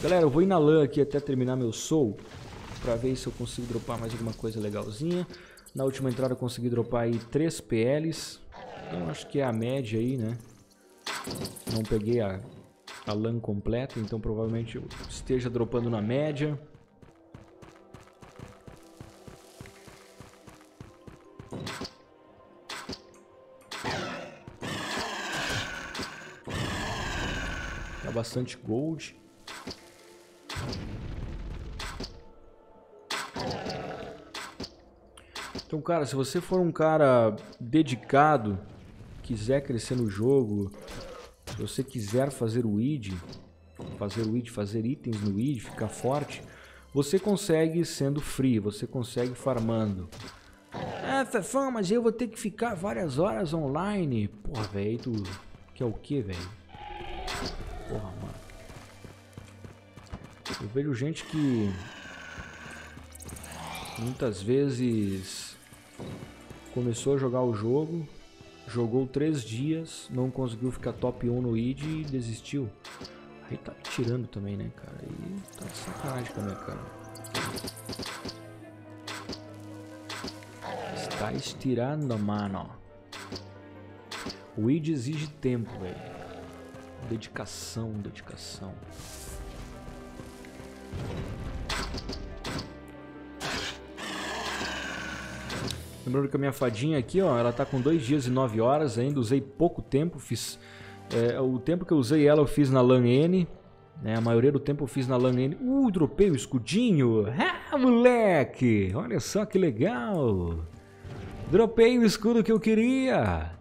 Galera, eu vou ir na LAN aqui até terminar meu soul para ver se eu consigo dropar mais alguma coisa legalzinha. Na última entrada eu consegui dropar aí 3 PLs. Eu acho que é a média aí, né? Não peguei a, a LAN completa, então provavelmente eu esteja dropando na média. Dá bastante gold. Então, cara, se você for um cara dedicado quiser crescer no jogo, se você quiser fazer o id, fazer o id, fazer itens no id, ficar forte, você consegue sendo free, você consegue farmando. Ah, Fefão, mas eu vou ter que ficar várias horas online. Porra, velho, tu quer o que, velho? Porra, mano. Eu vejo gente que muitas vezes começou a jogar o jogo, jogou três dias, não conseguiu ficar top 1 no id e desistiu. Aí tá me tirando também, né, cara? Aí tá de sacanagem com a minha cara. Está estirando, mano. O id exige tempo, velho. Dedicação, dedicação. Lembrando que a minha fadinha aqui, ó, ela tá com 2 dias e 9 horas ainda, usei pouco tempo, fiz... É, o tempo que eu usei ela eu fiz na LAN N, né, a maioria do tempo eu fiz na LAN N. Uh, dropei o escudinho! Ah, moleque! Olha só que legal! Dropei o escudo que eu queria!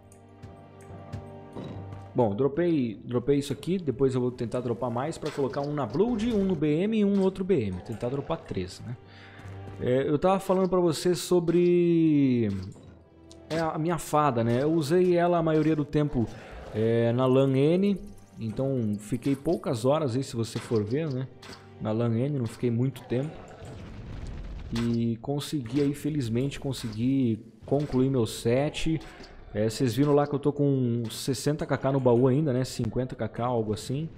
Bom, dropei, dropei isso aqui, depois eu vou tentar dropar mais para colocar um na Blood, um no BM e um no outro BM. Tentar dropar três, né? É, eu tava falando para você sobre é, a minha fada, né? Eu usei ela a maioria do tempo é, na LAN N, então fiquei poucas horas aí se você for ver, né? Na LAN N, não fiquei muito tempo. E consegui aí, felizmente, consegui concluir meu set. É, vocês viram lá que eu tô com 60kk no baú ainda, né? 50kk, algo assim.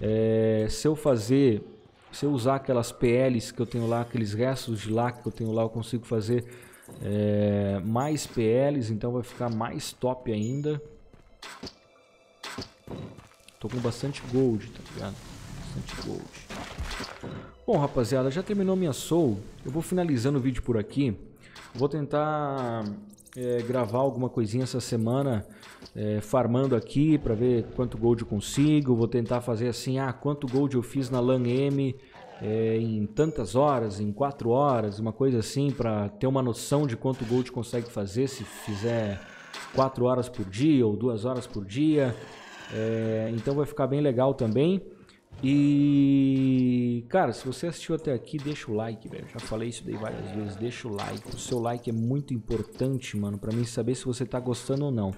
É, se eu fazer, se eu usar aquelas PLs que eu tenho lá, aqueles restos de lá que eu tenho lá, eu consigo fazer é, mais PLs, então vai ficar mais top ainda. Tô com bastante gold, tá ligado? Bastante gold. Bom, rapaziada, já terminou minha soul. Eu vou finalizando o vídeo por aqui. Vou tentar é, gravar alguma coisinha essa semana, é, farmando aqui para ver quanto gold eu consigo. Vou tentar fazer assim, ah, quanto gold eu fiz na LAN M é, em tantas horas, em 4 horas, uma coisa assim, para ter uma noção de quanto gold consegue fazer se fizer 4 horas por dia ou 2 horas por dia. É, então vai ficar bem legal também. E cara, se você assistiu até aqui, deixa o like, velho. Já falei isso daí várias vezes. Deixa o like. O seu like é muito importante, mano, para mim saber se você tá gostando ou não.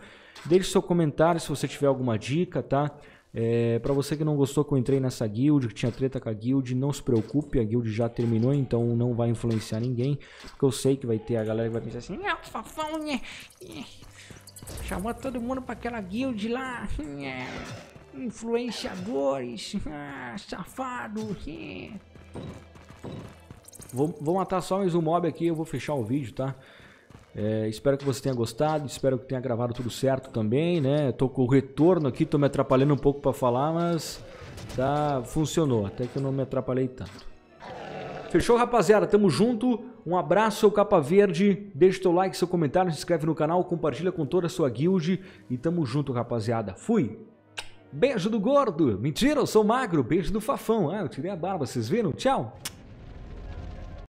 Deixe seu comentário se você tiver alguma dica, tá? É, para você que não gostou que eu entrei nessa guild, que tinha treta com a guild, não se preocupe, a guild já terminou, então não vai influenciar ninguém. Porque eu sei que vai ter a galera que vai pensar assim, não, fafão, né? Chamou todo mundo para aquela guild lá. Influenciadores. Ah, safado. Vou, vou matar só mais um mob aqui eu vou fechar o vídeo, tá? É, espero que você tenha gostado, espero que tenha gravado tudo certo também, né? Tô com o retorno aqui, tô me atrapalhando um pouco para falar, mas tá, funcionou, até que eu não me atrapalhei tanto. Fechou, rapaziada? Tamo junto. Um abraço, seu Capa Verde. Deixa teu like, seu comentário, se inscreve no canal, compartilha com toda a sua guild. E tamo junto, rapaziada. Fui! Beijo do gordo. Mentira, eu sou magro. Beijo do Fafão. Ah, eu tirei a barba, vocês viram? Tchau.